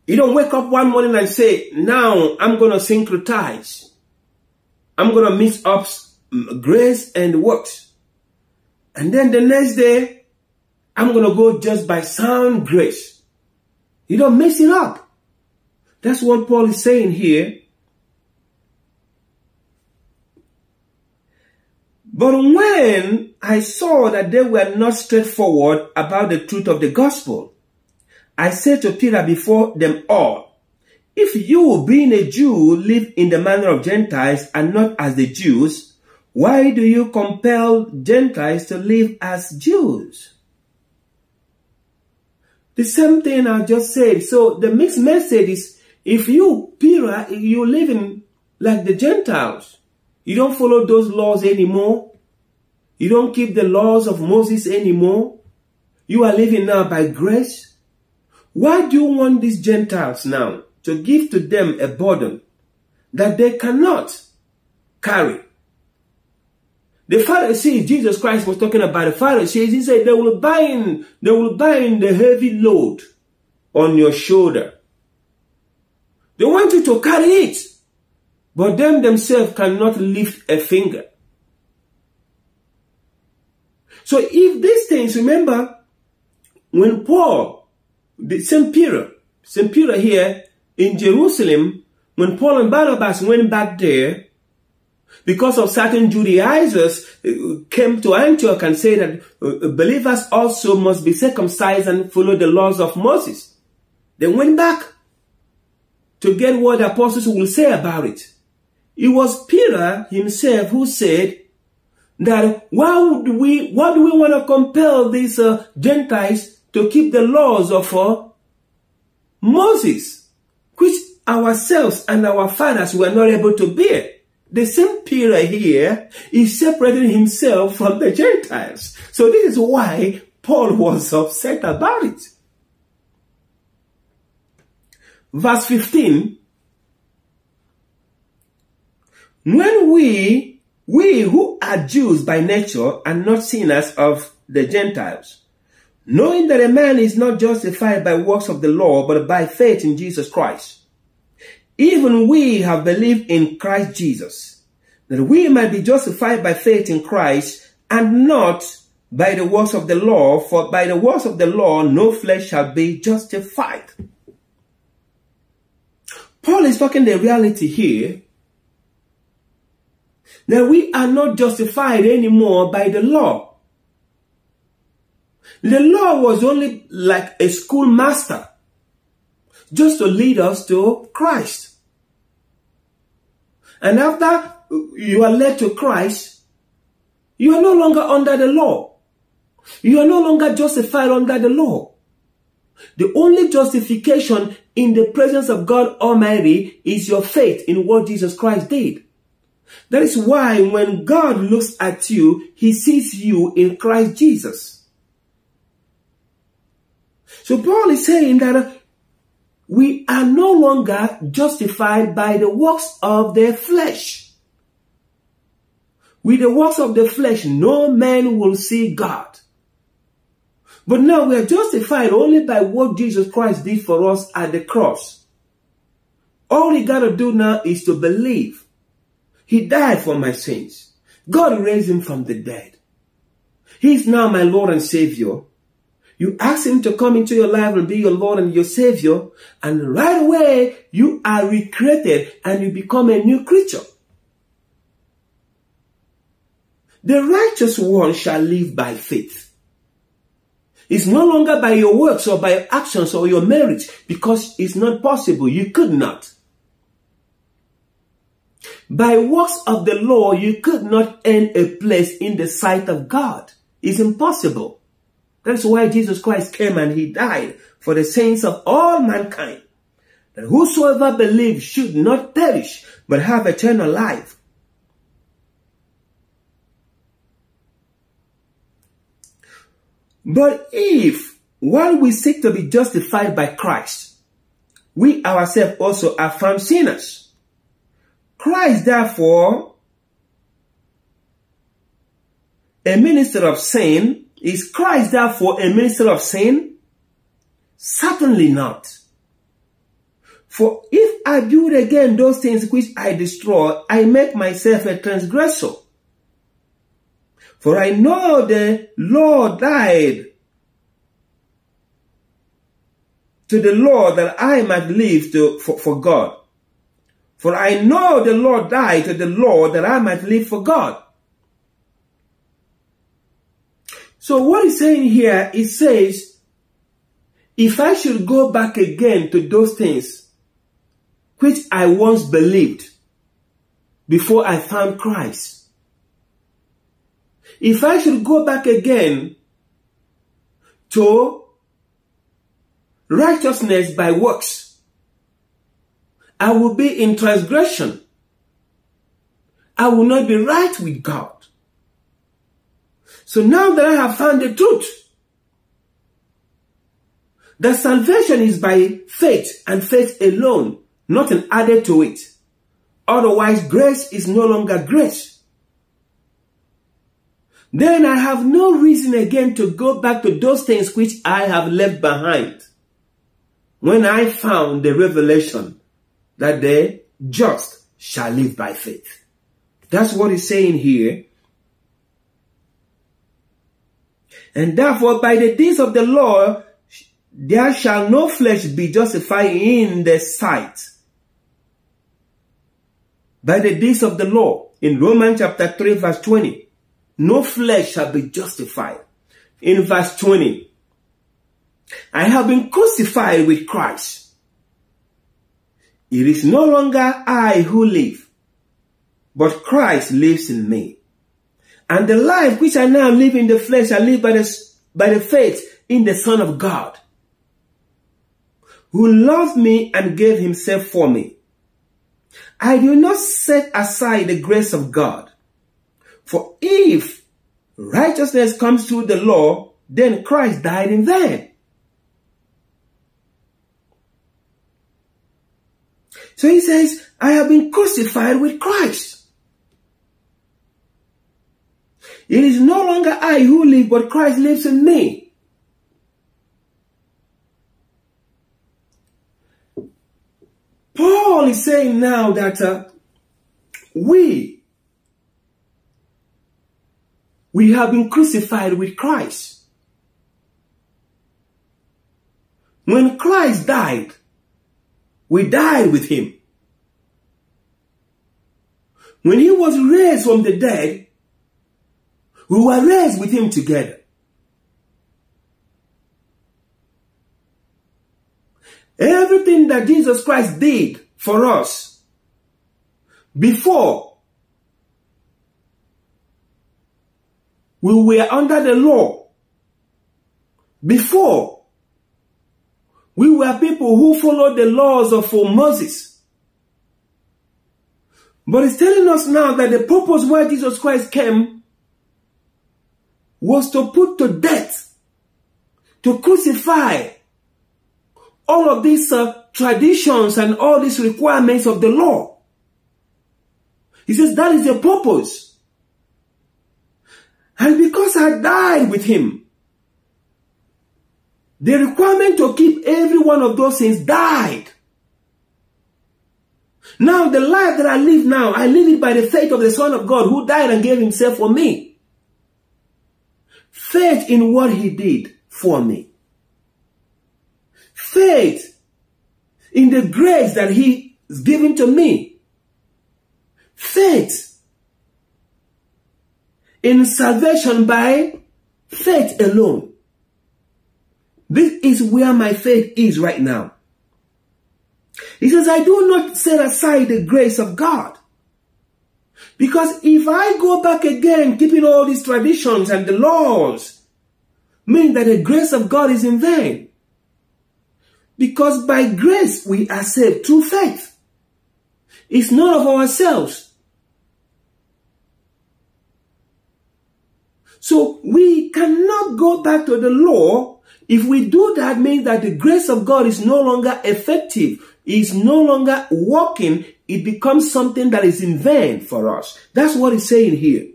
You don't wake up one morning and say, now I'm going to syncretize. I'm going to mix up grace and works. And then the next day, I'm going to go just by sound grace. You don't mix it up. That's what Paul is saying here. But when I saw that they were not straightforward about the truth of the gospel, I said to Peter before them all, if you, being a Jew, live in the manner of Gentiles and not as the Jews, why do you compel Gentiles to live as Jews? The same thing I just said. So the mixed message is, if you, Peter, you live in like the Gentiles, you don't follow those laws anymore. You don't keep the laws of Moses anymore. You are living now by grace. Why do you want these Gentiles now to give to them a burden that they cannot carry? The Pharisees, Jesus Christ was talking about the Pharisees. He said they will bind, they will bind the heavy load on your shoulder. They want you to carry it, but them themselves cannot lift a finger. So if these things, remember, when Paul, the St. Peter, St. Peter here in Jerusalem, when Paul and Barnabas went back there, because of certain Judaizers uh, came to Antioch and said that uh, believers also must be circumcised and follow the laws of Moses. They went back to get what the apostles will say about it. It was Peter himself who said that why would we, why do we want to compel these uh, Gentiles to keep the laws of uh, Moses, which ourselves and our fathers were not able to bear? The same Peter here is separating himself from the Gentiles. So this is why Paul was [LAUGHS] upset about it. Verse 15. When we, we who are Jews by nature are not sinners of the Gentiles, knowing that a man is not justified by works of the law, but by faith in Jesus Christ, even we have believed in Christ Jesus, that we might be justified by faith in Christ and not by the works of the law, for by the works of the law no flesh shall be justified. Paul is talking the reality here that we are not justified anymore by the law. The law was only like a schoolmaster just to lead us to Christ. And after you are led to Christ, you are no longer under the law. You are no longer justified under the law. The only justification in the presence of God Almighty is your faith in what Jesus Christ did. That is why when God looks at you, he sees you in Christ Jesus. So Paul is saying that we are no longer justified by the works of the flesh. With the works of the flesh, no man will see God. But now we are justified only by what Jesus Christ did for us at the cross. All we gotta do now is to believe. He died for my sins. God raised him from the dead. He is now my Lord and Savior. You ask him to come into your life and be your Lord and your Savior, and right away you are recreated and you become a new creature. The righteous one shall live by faith. It's no longer by your works or by your actions or your merits because it's not possible. You could not. By works of the law, you could not earn a place in the sight of God. It's impossible. That's why Jesus Christ came and he died for the sins of all mankind. That whosoever believes should not perish, but have eternal life. But if, while we seek to be justified by Christ, we ourselves also are found sinners, Christ therefore, a minister of sin, is Christ therefore a minister of sin? Certainly not. For if I do again those things which I destroy, I make myself a transgressor. For I know the Lord died to the law that I might live to, for, for God. For I know the Lord died to the Lord that I might live for God. So what he's saying here, he says, if I should go back again to those things which I once believed before I found Christ, if I should go back again to righteousness by works, I will be in transgression. I will not be right with God. So now that I have found the truth, that salvation is by faith and faith alone, nothing added to it. Otherwise, grace is no longer grace. Then I have no reason again to go back to those things which I have left behind. When I found the revelation that the just shall live by faith. That's what he's saying here. And therefore, by the deeds of the law, there shall no flesh be justified in the sight. By the deeds of the law, in Romans chapter 3 verse 20, no flesh shall be justified. In verse 20, I have been crucified with Christ. It is no longer I who live, but Christ lives in me. And the life which I now live in the flesh, I live by the, by the faith in the Son of God, who loved me and gave himself for me. I do not set aside the grace of God. For if righteousness comes through the law, then Christ died in vain. So he says, I have been crucified with Christ. It is no longer I who live, but Christ lives in me. Paul is saying now that uh, we, we have been crucified with Christ. When Christ died, we died with him. When he was raised from the dead, we were raised with him together. Everything that Jesus Christ did for us before we were under the law, before we were people who followed the laws of Moses. But it's telling us now that the purpose why Jesus Christ came was to put to death, to crucify all of these uh, traditions and all these requirements of the law. He says that is the purpose. And because I died with him, the requirement to keep every one of those things died. Now the life that I live now, I live it by the faith of the Son of God who died and gave himself for me faith in what he did for me. Faith in the grace that he is given to me. Faith in salvation by faith alone. This is where my faith is right now. He says, I do not set aside the grace of God. Because if I go back again, keeping all these traditions and the laws, mean that the grace of God is in vain. Because by grace we are saved through faith. It's not of ourselves. So we cannot go back to the law. If we do that, means that the grace of God is no longer effective, is no longer working it becomes something that is in vain for us. That's what he's saying here.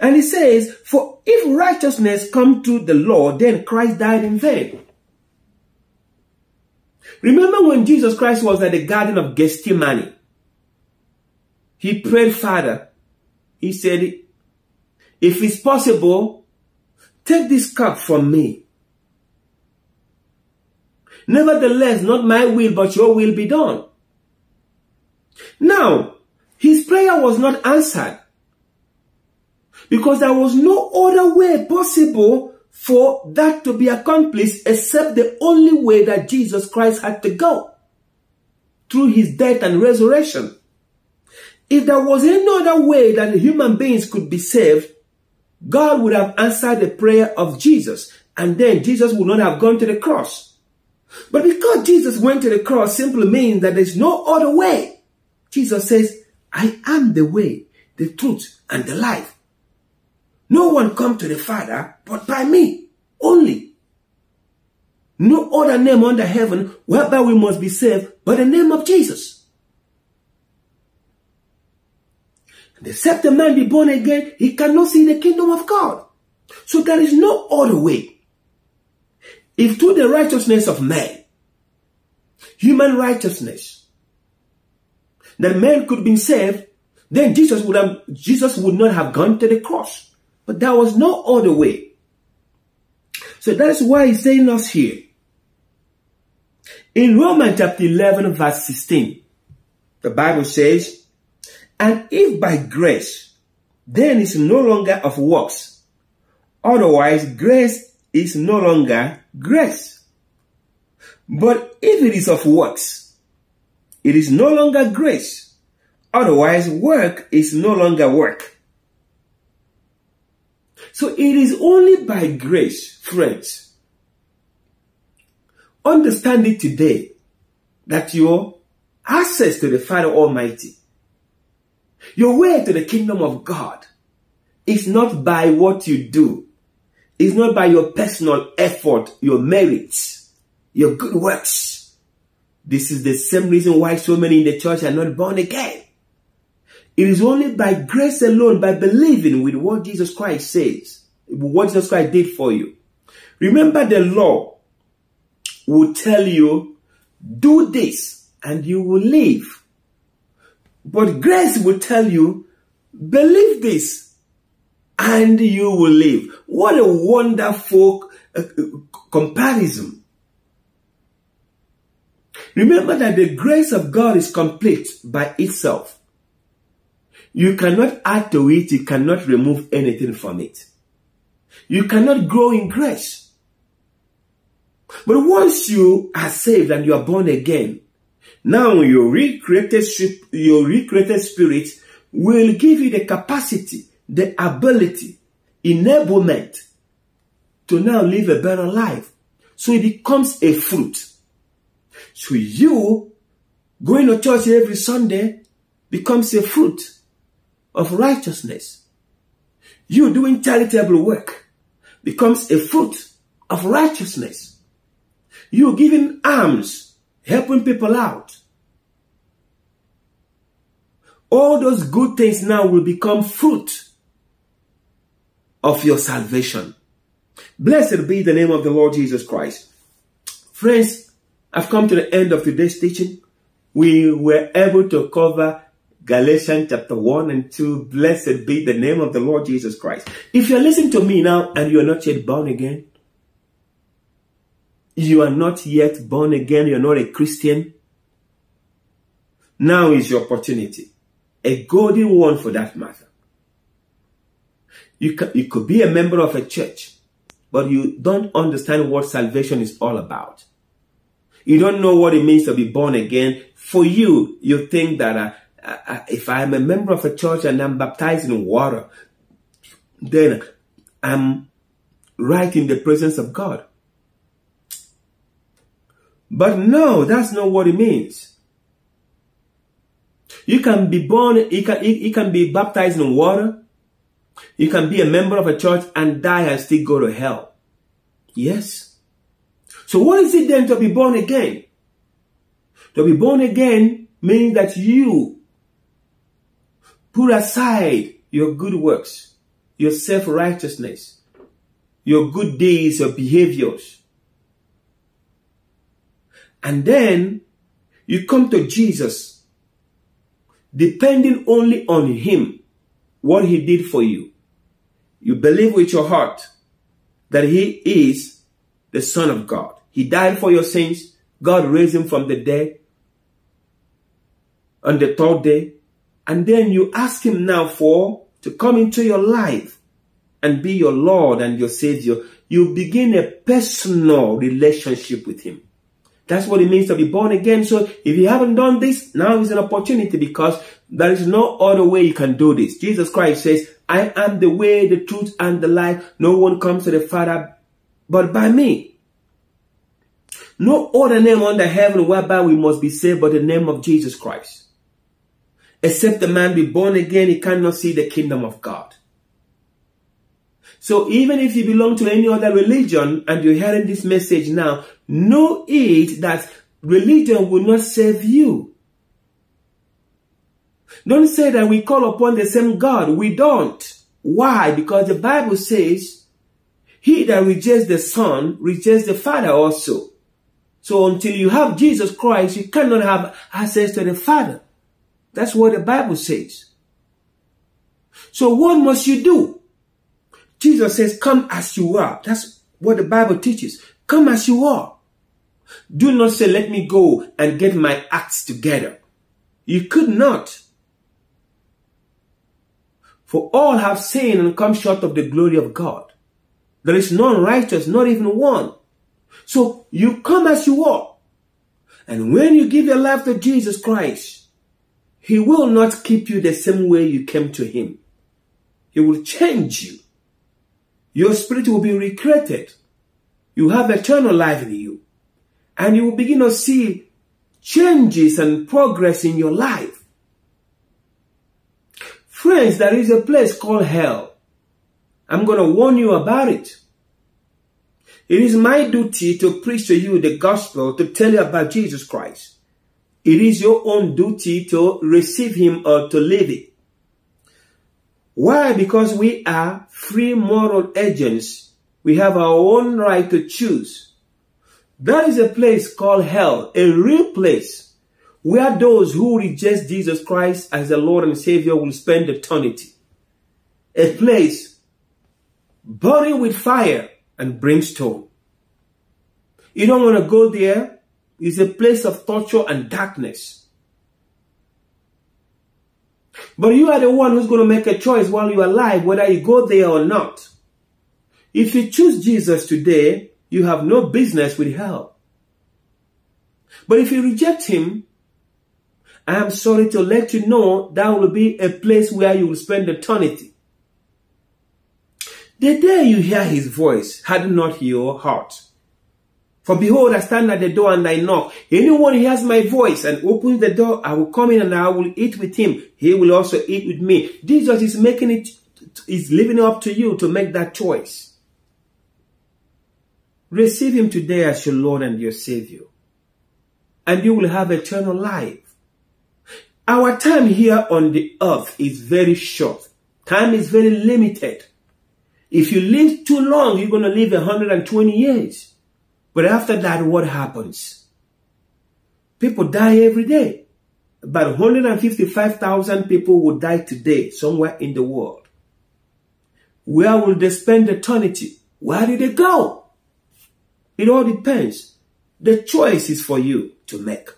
And he says, For if righteousness come to the law, then Christ died in vain. Remember when Jesus Christ was at the Garden of Gethsemane? He prayed, Father, he said, if it's possible, take this cup from me. Nevertheless, not my will, but your will be done. Now, his prayer was not answered because there was no other way possible for that to be accomplished except the only way that Jesus Christ had to go through his death and resurrection. If there was any other way that human beings could be saved, God would have answered the prayer of Jesus and then Jesus would not have gone to the cross. But because Jesus went to the cross simply means that there's no other way. Jesus says, I am the way, the truth, and the life. No one come to the Father but by me only. No other name under heaven whereby we must be saved but the name of Jesus. And except a man be born again, he cannot see the kingdom of God. So there is no other way. If through the righteousness of man, human righteousness, that man could be saved, then Jesus would have Jesus would not have gone to the cross. But there was no other way. So that's why he's saying us here. In Romans chapter 11 verse 16, the Bible says, And if by grace, then it's no longer of works. Otherwise, grace is no longer grace. But if it is of works, it is no longer grace. Otherwise, work is no longer work. So it is only by grace, friends. Understand it today that your access to the Father Almighty, your way to the kingdom of God is not by what you do. It's not by your personal effort, your merits, your good works. This is the same reason why so many in the church are not born again. It is only by grace alone, by believing with what Jesus Christ says, what Jesus Christ did for you. Remember the law will tell you, do this and you will live. But grace will tell you, believe this and you will live. What a wonderful uh, comparison. Remember that the grace of God is complete by itself. You cannot add to it, you cannot remove anything from it. You cannot grow in grace. But once you are saved and you are born again, now your recreated, your recreated spirit will give you the capacity, the ability, enablement to now live a better life. So it becomes a fruit. So you going to church every Sunday becomes a fruit of righteousness. You doing charitable work becomes a fruit of righteousness. You giving alms, helping people out. All those good things now will become fruit of your salvation. Blessed be the name of the Lord Jesus Christ. Friends, I've come to the end of today's teaching. We were able to cover Galatians chapter 1 and 2. Blessed be the name of the Lord Jesus Christ. If you're listening to me now and you are not yet born again, you are not yet born again, you're not a Christian, now is your opportunity. A golden one for that matter. You, can, you could be a member of a church, but you don't understand what salvation is all about. You don't know what it means to be born again. For you, you think that uh, if I'm a member of a church and I'm baptized in water, then I'm right in the presence of God. But no, that's not what it means. You can be born, you can, you can be baptized in water. You can be a member of a church and die and still go to hell. Yes. So what is it then to be born again? To be born again means that you Put aside your good works, your self-righteousness, your good deeds, your behaviors. And then you come to Jesus, depending only on Him, what He did for you. You believe with your heart that He is the Son of God. He died for your sins God raised him from the dead on the third day. And then you ask him now for to come into your life and be your Lord and your Savior. You begin a personal relationship with him. That's what it means to be born again. So if you haven't done this, now is an opportunity because there is no other way you can do this. Jesus Christ says, I am the way, the truth, and the life. No one comes to the Father but by me. No other name under heaven whereby we must be saved but the name of Jesus Christ. Except the man be born again, he cannot see the kingdom of God. So even if you belong to any other religion and you're hearing this message now, know it that religion will not save you. Don't say that we call upon the same God. We don't. Why? Because the Bible says, he that rejects the Son rejects the Father also. So until you have Jesus Christ, you cannot have access to the Father. That's what the Bible says. So what must you do? Jesus says, come as you are. That's what the Bible teaches. Come as you are. Do not say, let me go and get my acts together. You could not. For all have sinned and come short of the glory of God. There is none righteous, not even one. So you come as you are. And when you give your life to Jesus Christ, He will not keep you the same way you came to Him. He will change you. Your spirit will be recreated. You have eternal life in you. And you will begin to see changes and progress in your life. Friends, there is a place called hell. I'm going to warn you about it. It is my duty to preach to you the gospel, to tell you about Jesus Christ. It is your own duty to receive him or to live it. Why? Because we are free moral agents. We have our own right to choose. That is a place called hell, a real place where those who reject Jesus Christ as the Lord and Savior will spend eternity. A place burning with fire and brimstone. You don't want to go there. It's a place of torture and darkness. But you are the one who's going to make a choice while you're alive, whether you go there or not. If you choose Jesus today, you have no business with hell. But if you reject him, I am sorry to let you know that will be a place where you will spend eternity. The day you hear his voice, harden not your heart. For behold, I stand at the door and I knock. Anyone hears my voice and opens the door, I will come in and I will eat with him. He will also eat with me. Jesus is making it, is leaving it up to you to make that choice. Receive him today as your Lord and your Savior. And you will have eternal life. Our time here on the earth is very short. Time is very limited. If you live too long, you're going to live 120 years. But after that, what happens? People die every day. About 155,000 people will die today somewhere in the world. Where will they spend eternity? Where do they go? It all depends. The choice is for you to make.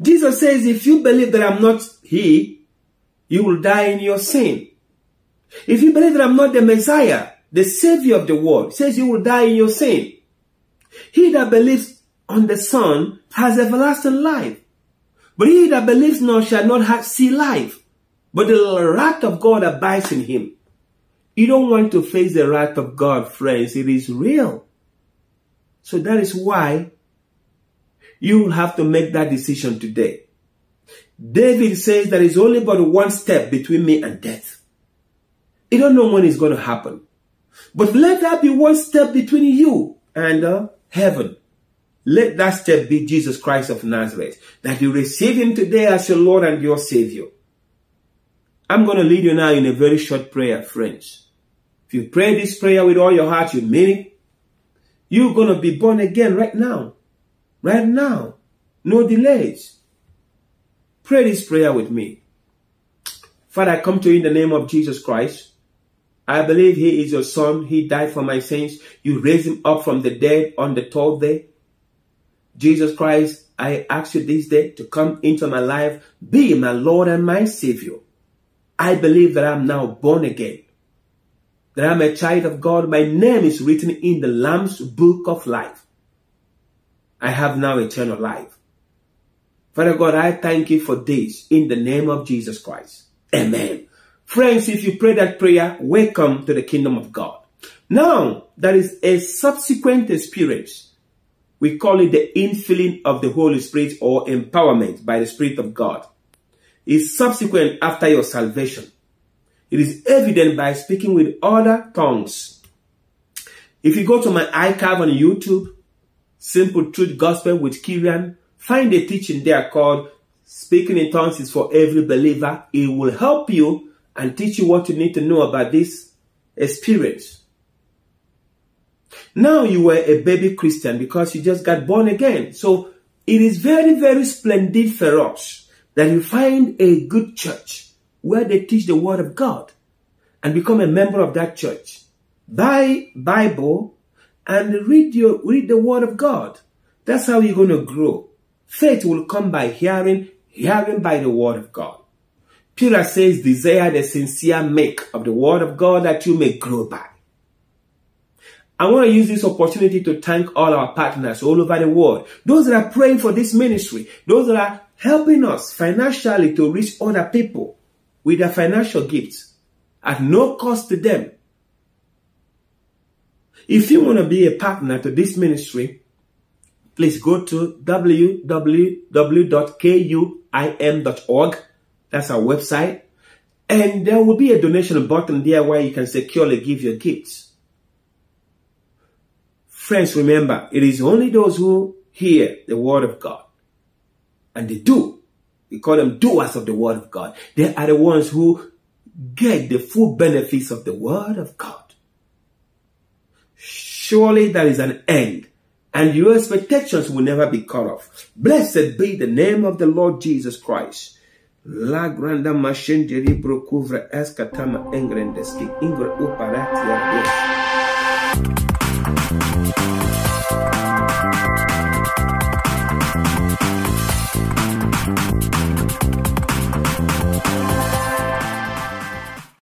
Jesus says, if you believe that I'm not He, you will die in your sin. If you believe that I'm not the Messiah, the Savior of the world, says you will die in your sin. He that believes on the Son has everlasting life. But he that believes not shall not have, see life. But the wrath of God abides in him. You don't want to face the wrath of God, friends. It is real. So that is why you will have to make that decision today. David says there is only but one step between me and death. You don't know when it's going to happen. But let that be one step between you and uh, heaven. Let that step be Jesus Christ of Nazareth. That you receive him today as your Lord and your Savior. I'm going to lead you now in a very short prayer, friends. If you pray this prayer with all your heart, you mean it. You're going to be born again right now. Right now. No delays. Pray this prayer with me. Father, I come to you in the name of Jesus Christ. I believe he is your son. He died for my sins. You raised him up from the dead on the third day. Jesus Christ, I ask you this day to come into my life, be my Lord and my Savior. I believe that I'm now born again, that I'm a child of God. My name is written in the Lamb's book of life. I have now eternal life. Father God, I thank you for this in the name of Jesus Christ. Amen. Friends, if you pray that prayer, welcome to the kingdom of God. Now, that is a subsequent experience. We call it the infilling of the Holy Spirit or empowerment by the Spirit of God. It's subsequent after your salvation. It is evident by speaking with other tongues. If you go to my iCarve on YouTube, Simple Truth Gospel with Kyrian, find a teaching there called Speaking in Tongues is for every believer. It will help you and teach you what you need to know about this experience. Now you were a baby Christian because you just got born again. So it is very, very splendid for us that you find a good church where they teach the word of God and become a member of that church. Buy Bible and read your, read the word of God. That's how you're going to grow. Faith will come by hearing, hearing by the word of God. Peter says, desire the sincere make of the word of God that you may grow by. I want to use this opportunity to thank all our partners all over the world. Those that are praying for this ministry. Those that are helping us financially to reach other people with their financial gifts at no cost to them. If you want to be a partner to this ministry, please go to www.kuim.org. That's our website. And there will be a donation button there where you can securely give your gifts. Friends, remember, it is only those who hear the word of God and they do. We call them doers of the word of God. They are the ones who get the full benefits of the word of God. Surely there is an end and your expectations will never be cut off. Blessed be the name of the Lord Jesus Christ. La granda machine de libro couvre escatama engrandeski ingre uparatia Deus. Thank